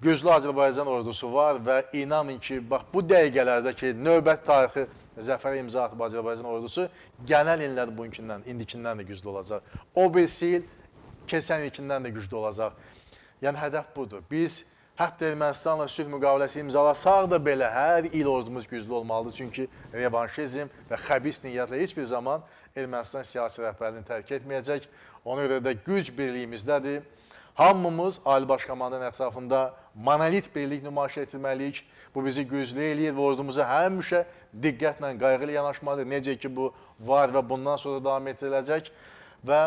Speaker 2: Güclü Azərbaycan ordusu var və inanın ki, bax bu dəqiqələrdə ki, növbət tarixi zəfərə imza atıb Azərbaycan ordusu gələn illər bununkindən, indikindən də güclü olacaq. O birisi il keçən ilkindən də güclü olacaq. Yəni hədəf budur. Biz hətta Ermənistanla sülh müqaviləsi imzalasaq da belə hər il ordumuz güclü olmalıdır. Çünki revanşizm və xəbis niyyətlə heç bir zaman Ermənistan siyasi rəhbərliyini tərk etməyəcək. Ona görə də güc birliyimizdədir. Hamımız Ali Baş Komandanın ətrafında monolit birlik nümayiş etdirməliyik. Bu bizi güclü eləyir və ordumuza həmişə diqqətlə, qayğı ilə yanaşmalıdır. Necə ki, bu var və bundan sonra davam etdiriləcək. Və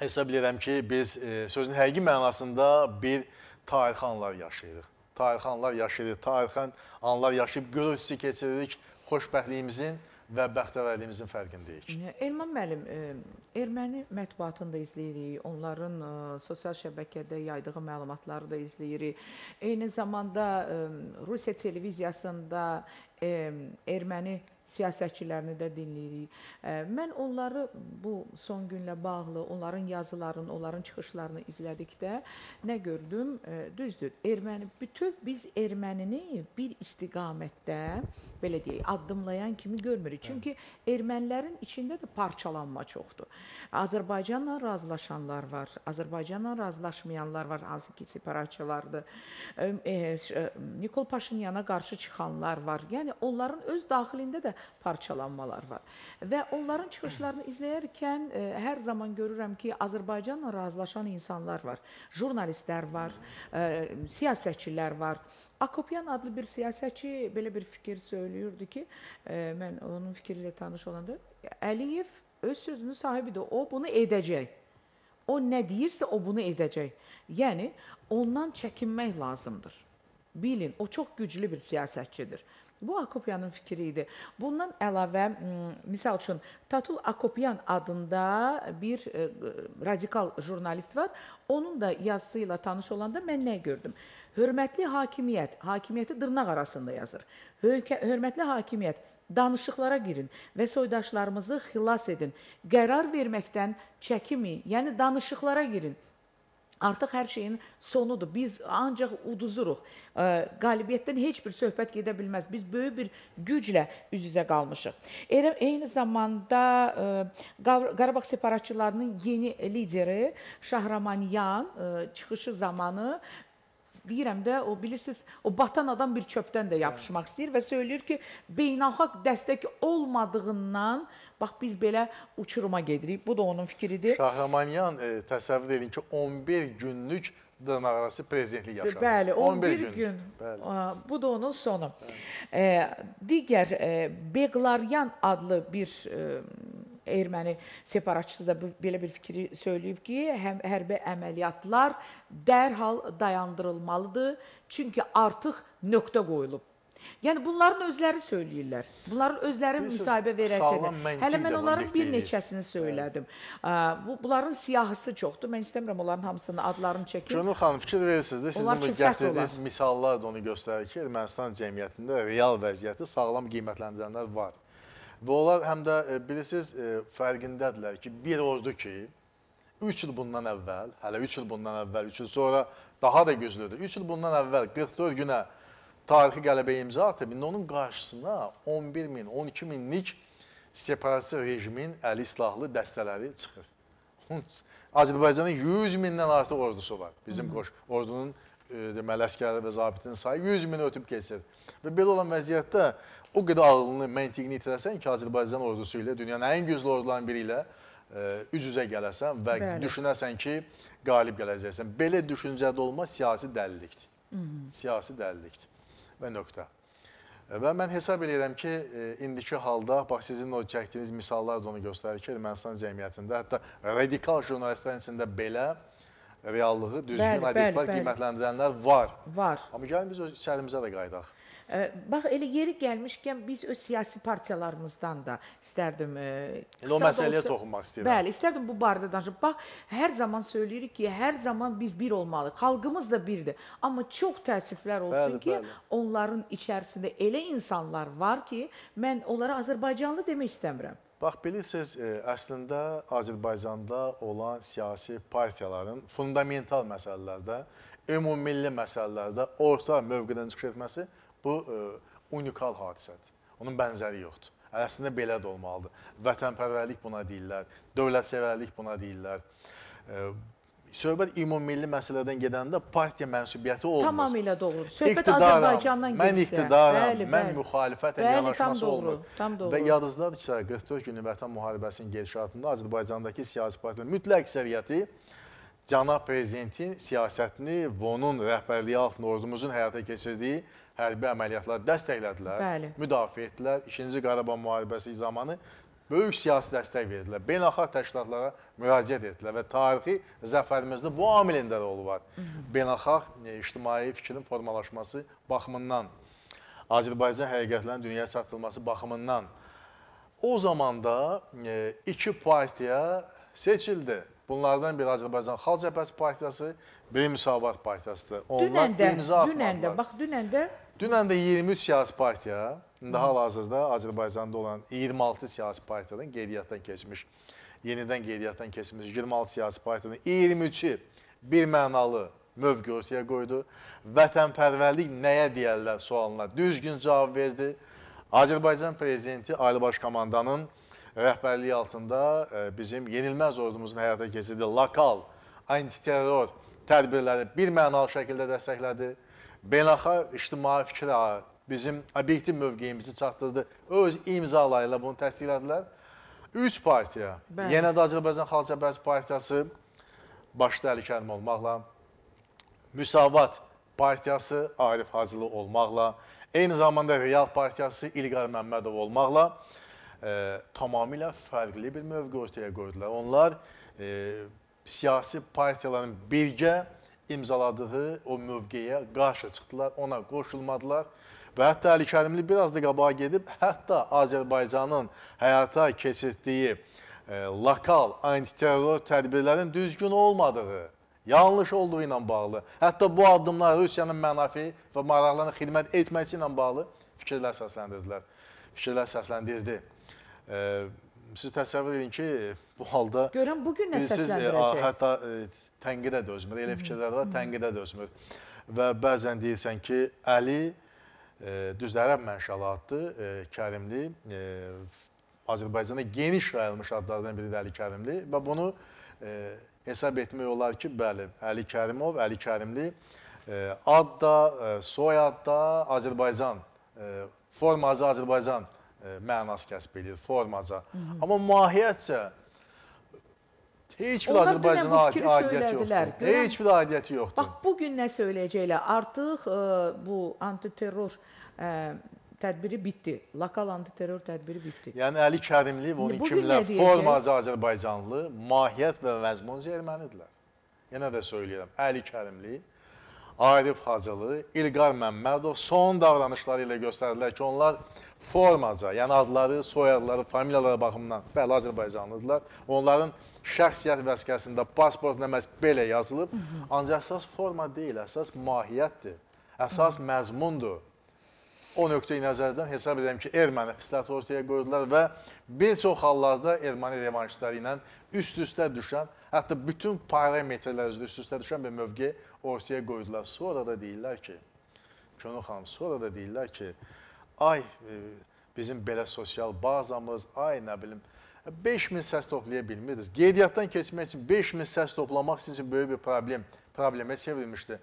Speaker 2: hesab edirəm ki, biz e, sözün həqiqi mənasında bir tarixi anlar yaşayırıq. Tarixi anlar yaşayırıq, tarixən anlar yaşayıb görüntüsü keçiririk xoşbəxtliyimizin və bəxtəvərliyimizin fərqindəyik.
Speaker 1: Elman müəllim, e, erməni mətbuatını da izləyirik, onların e, sosial şəbəkədə yaydığı məlumatları da izləyirik. Eyni zamanda e, Rusiya televiziyasında erməni siyasətçilərini də dinləyirik. Mən onları bu son günlə bağlı, onların yazılarını, onların çıxışlarını izlədikdə nə gördüm? Düzdür. Erməni bütöv biz ermənini bir istiqamətdə belə deyək, addımlayan kimi görmürük. Çünki ermənilərin içində də parçalanma çoxdur. Azərbaycanla razılaşanlar var, Azərbaycanla razılaşmayanlar var, hansı ki separatçılardır. Nikol Paşinyana qarşı çıxanlar var. Yəni onların öz daxilində də parçalanmalar var. Və onların çıxışlarını izləyərkən ə, e, hər zaman görürəm ki, Azərbaycanla razılaşan insanlar var. Jurnalistlər var, ə, e, siyasətçilər var. Akopyan adlı bir siyasətçi belə bir fikir söylüyürdü ki, ə, e, mən onun fikri ilə tanış olanda Əliyev öz sözünün sahibidir. O bunu edəcək. O nə deyirsə o bunu edəcək. Yəni ondan çəkinmək lazımdır. Bilin, o çox güclü bir siyasətçidir. Bu Akopyanın fikri idi. Bundan əlavə, misal üçün, Tatul Akopyan adında bir e, radikal jurnalist var. Onun da yazısı ilə tanış olanda mən nə gördüm? Hörmətli hakimiyyət, hakimiyyəti dırnaq arasında yazır. Hörmətli hakimiyyət, danışıqlara girin və soydaşlarımızı xilas edin. Qərar verməkdən çəkinməyin, yəni danışıqlara girin. Artıq hər şeyin sonudur. Biz ancaq uduzuruq. Qalibiyyətdən heç bir söhbət gedə bilməz. Biz böyük bir güclə üz-üzə qalmışıq. Eyni zamanda Qarabağ separatçılarının yeni lideri Şahramanyan çıxışı zamanı deyirəm də, o bilirsiniz, o batan adam bir çöpdən də yapışmaq istəyir və söyləyir ki, beynəlxalq dəstək olmadığından bax biz belə uçuruma gedirik. Bu da onun fikridir.
Speaker 2: Şahramanyan e, təsəvvür edin ki, 11 günlük dırnaqarası prezidentlik yaşadı.
Speaker 1: Bəli, 11, 11 gün. gün. Bəli. Bu da onun sonu. E, digər e, Beqlaryan adlı bir e, erməni separatçısı da belə bir fikri söyləyib ki, həm hərbi əməliyyatlar dərhal dayandırılmalıdır, çünki artıq nöqtə qoyulub. Yəni bunların özləri söyləyirlər. Bunların özləri müsahibə verərkən. Hələ mən onların bir neçəsini söylədim. Bu bunların siyahısı çoxdur. Mən istəmirəm onların hamısının adlarını çəkim.
Speaker 2: Cönül xanım fikir verirsiniz də sizin bu gətirdiyiniz misallar da onu göstərir ki, Ermənistan cəmiyyətində real vəziyyəti sağlam qiymətləndirənlər var. Və onlar həm də e, bilirsiniz, e, fərqindədirlər ki, bir ordu ki, 3 il bundan əvvəl, hələ 3 il bundan əvvəl, 3 il sonra daha da güclüdür. 3 il bundan əvvəl 44 günə tarixi qələbə imza atıb, indi onun qarşısına 11 min, 12 minlik separatist rejimin əli silahlı dəstələri çıxır. Azərbaycanın 100 mindən artıq ordusu var. Bizim qoş ordunun e, deməli əskərləri və zabitin sayı 100 min ötüb keçir. Və belə olan vəziyyətdə o qədər ağlını, məntiqini itirəsən ki, Azərbaycan ordusu ilə dünyanın ən güclü orduların biri ilə e, üz-üzə gələsən və Bəli. düşünəsən ki, qalib gələcəksən. Belə düşüncədə olma siyasi dəlilikdir. Hı -hı. Siyasi dəlilikdir və nöqtə. Və mən hesab edirəm ki, e, indiki halda, bax sizin o çəkdiyiniz misallar da onu göstərir ki, Ermənistan cəmiyyətində, hətta radikal jurnalistlərin içində belə reallığı düzgün, adekvat qiymətləndirənlər var.
Speaker 1: Var.
Speaker 2: Amma gəlin biz öz içərimizə də qayıdaq.
Speaker 1: Bax elə yeri gəlmişkən biz öz siyasi partiyalarımızdan da istərdim
Speaker 2: Elə o məsələyə toxunmaq istəyirəm.
Speaker 1: Bəli, istərdim bu barədə danışıb. Bax, hər zaman söyləyirik ki, hər zaman biz bir olmalıyıq. Xalqımız da birdir. Amma çox təəssüflər olsun bəli, ki, bəli. onların içərisində elə insanlar var ki, mən onlara Azərbaycanlı demək istəmirəm.
Speaker 2: Bax, bilirsiniz, əslində Azərbaycanda olan siyasi partiyaların fundamental məsələlərdə, ümumilli məsələlərdə orta mövqedən çıxış etməsi Bu e, unikal hadisədir. Onun bənzəri yoxdur. Əslində belə də olmalıdır. Vətənpərvərlik buna deyirlər, dövlətsevərlik buna deyirlər. E, söhbət ümummilli məsələdən gedəndə partiya mənsubiyyəti olmur.
Speaker 1: Tamamilə doğru. Söhbət
Speaker 2: İqtidaram,
Speaker 1: Azərbaycandan gedirsə.
Speaker 2: Mən iqtidaram,
Speaker 1: Bəli,
Speaker 2: mən
Speaker 1: bəli.
Speaker 2: müxalifətəm
Speaker 1: Bəli, tam
Speaker 2: yanaşması
Speaker 1: doğru,
Speaker 2: olmur.
Speaker 1: tam doğru.
Speaker 2: Və yadınızdadır ki, 44 günlük Vətən müharibəsinin gedişatında Azərbaycandakı siyasi partiyaların mütləq əksəriyyəti cənab prezidentin siyasətini və onun rəhbərliyi altında ordumuzun həyata keçirdiyi hərbi əməliyyatları dəstəklədilər,
Speaker 1: Bəli.
Speaker 2: müdafiə etdilər. 2-ci Qarabağ müharibəsi zamanı böyük siyasi dəstək verdilər. Beynəlxalq təşkilatlara müraciət etdilər və tarixi zəfərimizdə bu amilin də rolu var. Beynəlxalq e, ictimai fikrin formalaşması baxımından, Azərbaycan həqiqətlərinin dünyaya çatdırılması baxımından o zamanda e, iki partiya seçildi. Bunlardan biri Azərbaycan Xalq Cəbhəsi partiyası, biri Müsavat partiyasıdır. Onlar
Speaker 1: Dünən də,
Speaker 2: imza
Speaker 1: dünən də,
Speaker 2: atmadılar.
Speaker 1: bax dünən də
Speaker 2: Dünən də 23 siyasi partiya, indi hal-hazırda Azərbaycanda olan 26 siyasi partiyadan qeydiyyatdan keçmiş, yenidən qeydiyyatdan keçmiş 26 siyasi partiyanın 23-ü bir mənalı mövqe ortaya qoydu. Vətənpərvərlik nəyə deyərlər sualına düzgün cavab verdi. Azərbaycan prezidenti Ali Baş Komandanın rəhbərliyi altında e, bizim yenilməz ordumuzun həyata keçirdiyi lokal antiterror tədbirləri bir mənalı şəkildə dəstəklədi. Beynəlxalq ictimai fikrə bizim obyektiv mövqeyimizi çatdırdı. Öz imzaları ilə bunu təsdiqlədilər. Üç partiya,
Speaker 1: Bəli.
Speaker 2: yenə də Azərbaycan Xalq Cəbhəsi partiyası, başda Əli Kərim olmaqla, Müsavat partiyası Arif Hacılı olmaqla, eyni zamanda Real partiyası İlqar Məmmədov olmaqla e, tamamilə fərqli bir mövqe ortaya qoydular. Onlar e, siyasi partiyaların birgə imzaladığı o mövqeyə qarşı çıxdılar, ona qoşulmadılar. Və hətta Əli Kərimli biraz da qabağa gedib, hətta Azərbaycanın həyata keçirdiyi e, lokal antiterror tədbirlərin düzgün olmadığı, yanlış olduğu ilə bağlı, hətta bu addımlar Rusiyanın mənafi və maraqlarına xidmət etməsi ilə bağlı fikirlər səsləndirdilər. Fikirlər səsləndirdi. Siz təsəvvür edin ki, bu halda
Speaker 1: görən bu gün nə
Speaker 2: e,
Speaker 1: səsləndirəcək?
Speaker 2: hətta e, tənqidə dözmür. Elə fikirlər var, tənqidə dözmür. Və bəzən deyirsən ki, Əli e, düz ərəb mənşəli addır, Kərimli. Azərbaycanda geniş yayılmış adlardan biri də Əli Kərimli və bunu hesab etmək olar ki, bəli, Əli Kərimov, Əli Kərimli ad da, soyad da Azərbaycan, formaca Azərbaycan e, mənası kəsb edir, formaca. Amma mahiyyətcə heç bir Azərbaycana aidiyyəti yoxdur. Heç bir aidiyyəti yoxdur.
Speaker 1: Bax bu gün nə söyləyəcəklər? Artıq ə, bu antiterror ə, tədbiri bitdi. Lokal antiterror tədbiri bitdi.
Speaker 2: Yəni Əli Kərimli və onun
Speaker 1: Bugün
Speaker 2: kimlər formacı Azərbaycanlı, mahiyyət və məzmunca ermənidirlər. Yenə də söyləyirəm, Əli Kərimli, Arif Hacılı, İlqar Məmmədov son davranışları ilə göstərdilər ki, onlar formaca, yəni adları, soyadları, familiyaları baxımından bəli Azərbaycanlıdırlar. Onların şəxsiyyət vəsiqəsində, pasportunda məhz belə yazılıb. Ancaq əsas forma deyil, əsas mahiyyətdir. Əsas məzmundur. O nöqteyi nəzərdən hesab edirəm ki, erməni xislət ortaya qoydular və bir çox hallarda erməni revanşistləri ilə üst-üstə düşən, hətta bütün parametrlər üzrə üst-üstə düşən bir mövqe ortaya qoydular. Sonra da deyirlər ki, Könül xanım, sonra da deyirlər ki, ay e, bizim belə sosial bazamız, ay nə bilim 5000 səs toplaya bilmirdiniz. Qeydiyyatdan keçmək üçün 5000 səs toplamaq sizin üçün böyük bir problem, problemə çevrilmişdi.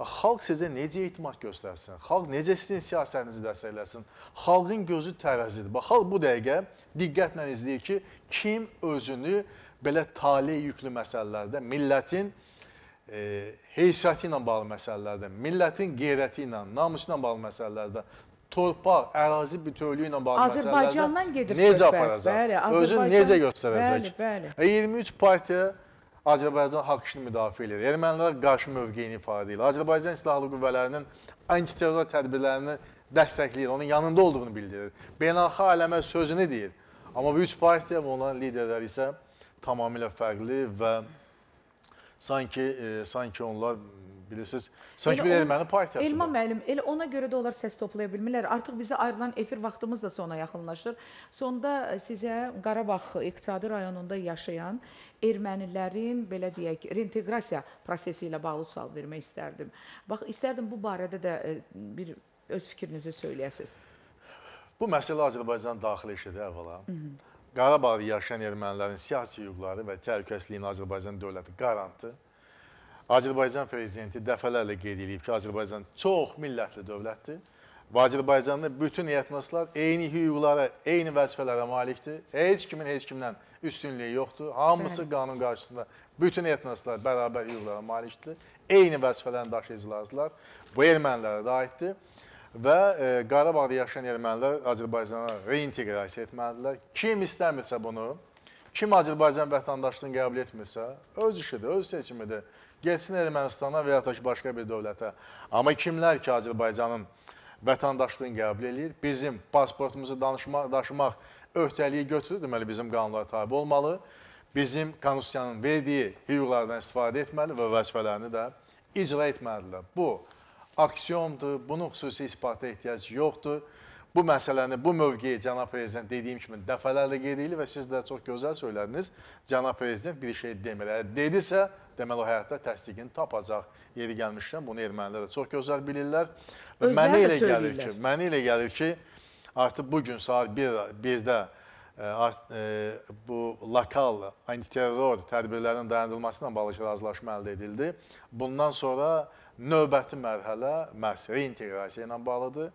Speaker 2: Xalq sizə necə etimad göstərsin? Xalq necə sizin siyasətinizi dəstəkləsin? Xalqın gözü tərəzidir. Bax, xalq bu dəqiqə diqqətlə izləyir ki, kim özünü belə tale yüklü məsələlərdə, millətin e, heysiyyəti ilə bağlı məsələlərdə, millətin qeyrəti ilə, namusu ilə bağlı məsələlərdə, torpaq, ərazi bütövlüyü ilə bağlı
Speaker 1: Azərbaycandan gedir
Speaker 2: necə aparacaq?
Speaker 1: Bəli,
Speaker 2: Özün
Speaker 1: Azərbaycan-
Speaker 2: necə göstərəcək?
Speaker 1: Bəli, bəli.
Speaker 2: Və 23 partiya Azərbaycan haqq işini müdafiə edir. Ermənilər qarşı mövqeyini ifadə edir. Azərbaycan Silahlı Qüvvələrinin antiterror tədbirlərini dəstəkləyir, onun yanında olduğunu bildirir. Beynəlxalq aləmə sözünü deyir. Amma bu üç partiya və onların liderləri isə tamamilə fərqli və sanki e, sanki onlar bilirsiniz, sanki bir erməni partiyasıdır.
Speaker 1: Elman müəllim, elə ona görə də onlar səs toplaya bilmirlər. Artıq bizə ayrılan efir vaxtımız da sona yaxınlaşır. Sonda sizə Qarabağ iqtisadi rayonunda yaşayan ermənilərin belə deyək, reinteqrasiya prosesi ilə bağlı sual vermək istərdim. Bax, istərdim bu barədə də e, bir öz fikrinizi söyləyəsiniz.
Speaker 2: Bu məsələ Azərbaycan daxili işidir əvvəla. Qarabağda yaşayan ermənilərin siyasi hüquqları və təhlükəsizliyini Azərbaycan dövləti qarantı Azərbaycan prezidenti dəfələrlə qeyd edib ki, Azərbaycan çox millətli dövlətdir. Və Azərbaycanda bütün etnoslar eyni hüquqlara, eyni vəzifələrə malikdir. Heç kimin heç kimdən üstünlüyü yoxdur. Hamısı qanun qarşısında bütün etnoslar bərabər hüquqlara malikdir. Eyni vəzifələrin daşıyıcılarıdırlar. Bu ermənilərə də aiddir. Və e, Qarabağda yaşayan ermənilər Azərbaycana reinteqrasiya etməlidirlər. Kim istəmirsə bunu, kim Azərbaycan vətəndaşlığını qəbul etmirsə, öz işidir, öz seçimidir. Getsin Ermənistana və ya da ki, başqa bir dövlətə. Amma kimlər ki, Azərbaycanın vətəndaşlığını qəbul eləyir, bizim pasportumuzu danışmaq, daşımaq öhdəliyi götürür, deməli bizim qanunlara tabi olmalı. Bizim konstitusiyanın verdiyi hüquqlardan istifadə etməli və vəzifələrini də icra etməlidirlər. Bu aksiyondur, bunun xüsusi isbata ehtiyac yoxdur. Bu məsələni, bu mövqeyi cənab prezident dediyim kimi dəfələrlə qeyd edir və siz də çox gözəl söylədiniz. Cənab prezident bir şey. Əgər dedisə, deməli o həyatda təsdiqini tapacaq. Yeri gəlmişkən bunu ermənilər də çox gözəl bilirlər. Və mənə elə gəlir ki, mənə elə gəlir ki, artıq bu gün saat 1-də e, e, bu lokal antiterror tədbirlərinin dayandırılması ilə bağlı razılaşma əldə edildi. Bundan sonra növbəti mərhələ məhz reinteqrasiya ilə bağlıdır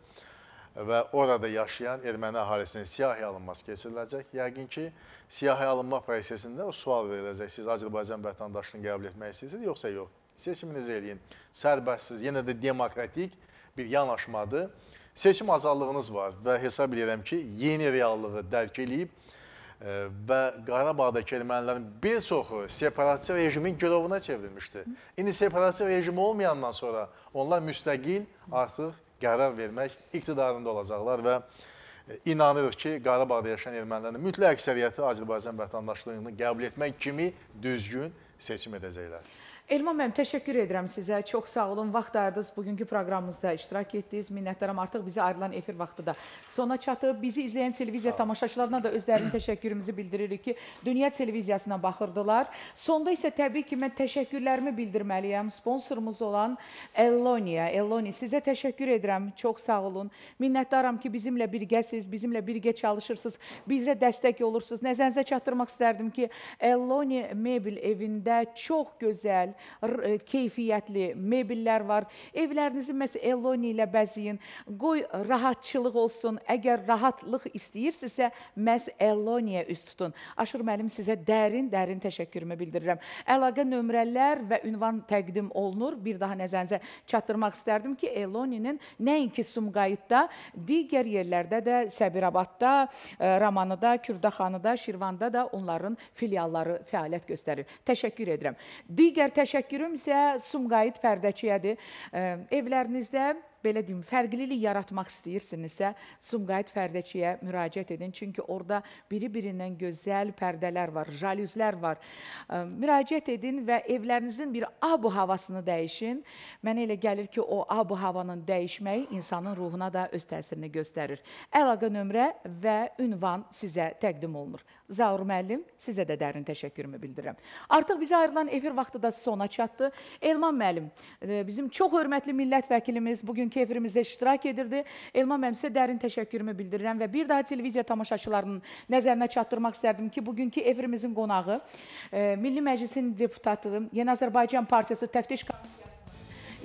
Speaker 2: və orada yaşayan erməni əhalisinin siyahıya alınması keçiriləcək. Yəqin ki, siyahıya alınma prosesində o sual veriləcək. Siz Azərbaycan vətəndaşlığını qəbul etmək istəyirsiniz, yoxsa yox? Seçiminizi eləyin. Sərbəstsiz, yenə də demokratik bir yanaşmadır. Seçim azadlığınız var və hesab edirəm ki, yeni reallığı dərk eləyib e, və Qarabağdakı ermənilərin bir çoxu separatçı rejimin girovuna çevrilmişdi. İndi separatçı rejimi olmayandan sonra onlar müstəqil artıq qərar vermək iqtidarında olacaqlar və e, inanırıq ki, Qarabağda yaşayan ermənilərin mütləq əksəriyyəti Azərbaycan vətəndaşlığını qəbul etmək kimi düzgün seçim edəcəklər.
Speaker 1: Elman müəllim, təşəkkür edirəm sizə. Çox sağ olun. Vaxt ayırdınız, bugünkü proqramımızda iştirak etdiniz. Minnətdaram. Artıq bizə ayrılan efir vaxtı da sona çatıb. Bizi izləyən televiziya tamaşaçılarına da özlərinin təşəkkürümüzü bildiririk ki, Dünya televiziyasına baxırdılar. Sonda isə təbii ki, mən təşəkkürlərimi bildirməliyəm sponsorumuz olan Ellonia. Elloni, sizə təşəkkür edirəm. Çox sağ olun. Minnətdaram ki, bizimlə birgəsiz, bizimlə birgə çalışırsınız, bizə dəstək olursunuz. Nəzərinizə çatdırmaq istərdim ki, Elloni Mebel evində çox gözəl, E, keyfiyyətli mebellər var. Evlərinizi məsəl Eloni ilə bəzəyin. Qoy rahatçılıq olsun. Əgər rahatlıq istəyirsinizsə, məhz Eloniyə üst tutun. Aşır müəllim sizə dərin-dərin təşəkkürümü bildirirəm. Əlaqə nömrələr və ünvan təqdim olunur. Bir daha nəzərinizə çatdırmaq istərdim ki, Eloninin nəinki Sumqayıtda, digər yerlərdə də Səbirabadda, e, Ramanıda, Kürdaxanıda, Şirvanda da onların filialları fəaliyyət göstərir. Təşəkkür edirəm. Digər təşəkkür təşəkkürüm isə Sumqayıt Pərdəçiyədir. Evlərinizdə belə deyim, fərqlilik yaratmaq istəyirsinizsə, Sumqayıt Fərdəçiyə müraciət edin. Çünki orada biri-birindən gözəl pərdələr var, jalüzlər var. Müraciət edin və evlərinizin bir ab havasını dəyişin. Mənə elə gəlir ki, o ab havanın dəyişməyi insanın ruhuna da öz təsirini göstərir. Əlaqə nömrə və ünvan sizə təqdim olunur. Zaur müəllim, sizə də dərin təşəkkürümü bildirirəm. Artıq bizə ayrılan efir vaxtı da sona çatdı. Elman müəllim, bizim çox hörmətli millət vəkilimiz bugünkü bugünkü efirimizdə iştirak edirdi. Elman müəllim sizə dərin təşəkkürümü bildirirəm və bir daha televiziya tamaşaçılarının nəzərinə çatdırmaq istərdim ki, bugünkü efirimizin qonağı e, Milli Məclisin deputatı, Yeni Azərbaycan Partiyası Təftiş Komissiyasının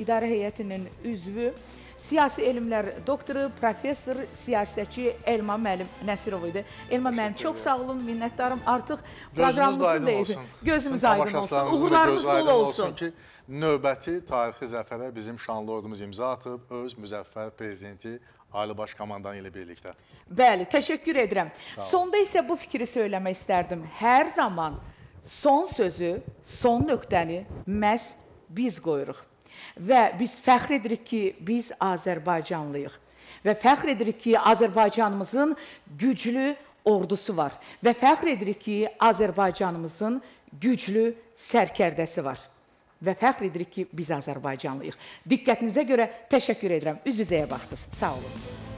Speaker 1: İdarə Heyətinin üzvü Siyasi elmlər doktoru, professor, siyasətçi Elman müəllim Nəsirov idi. Elman müəllim çox sağ olun, minnətdarım. Artıq proqramımızın da gözümüz aydın olsun. Uğurlarımız bol olsun. olsun ki,
Speaker 2: növbəti tarixi zəfərə bizim şanlı ordumuz imza atıb, öz müzəffər prezidenti Ali Baş Komandan ilə birlikdə.
Speaker 1: Bəli, təşəkkür edirəm. Sonda isə bu fikri söyləmək istərdim. Hər zaman son sözü, son nöqtəni məhz biz qoyuruq. Və biz fəxr edirik ki, biz Azərbaycanlıyıq. Və fəxr edirik ki, Azərbaycanımızın güclü ordusu var. Və fəxr edirik ki, Azərbaycanımızın güclü sərkərdəsi var və fəxr edirik ki, biz Azərbaycanlıyıq. Diqqətinizə görə təşəkkür edirəm. Üz-üzəyə baxdınız. Sağ olun.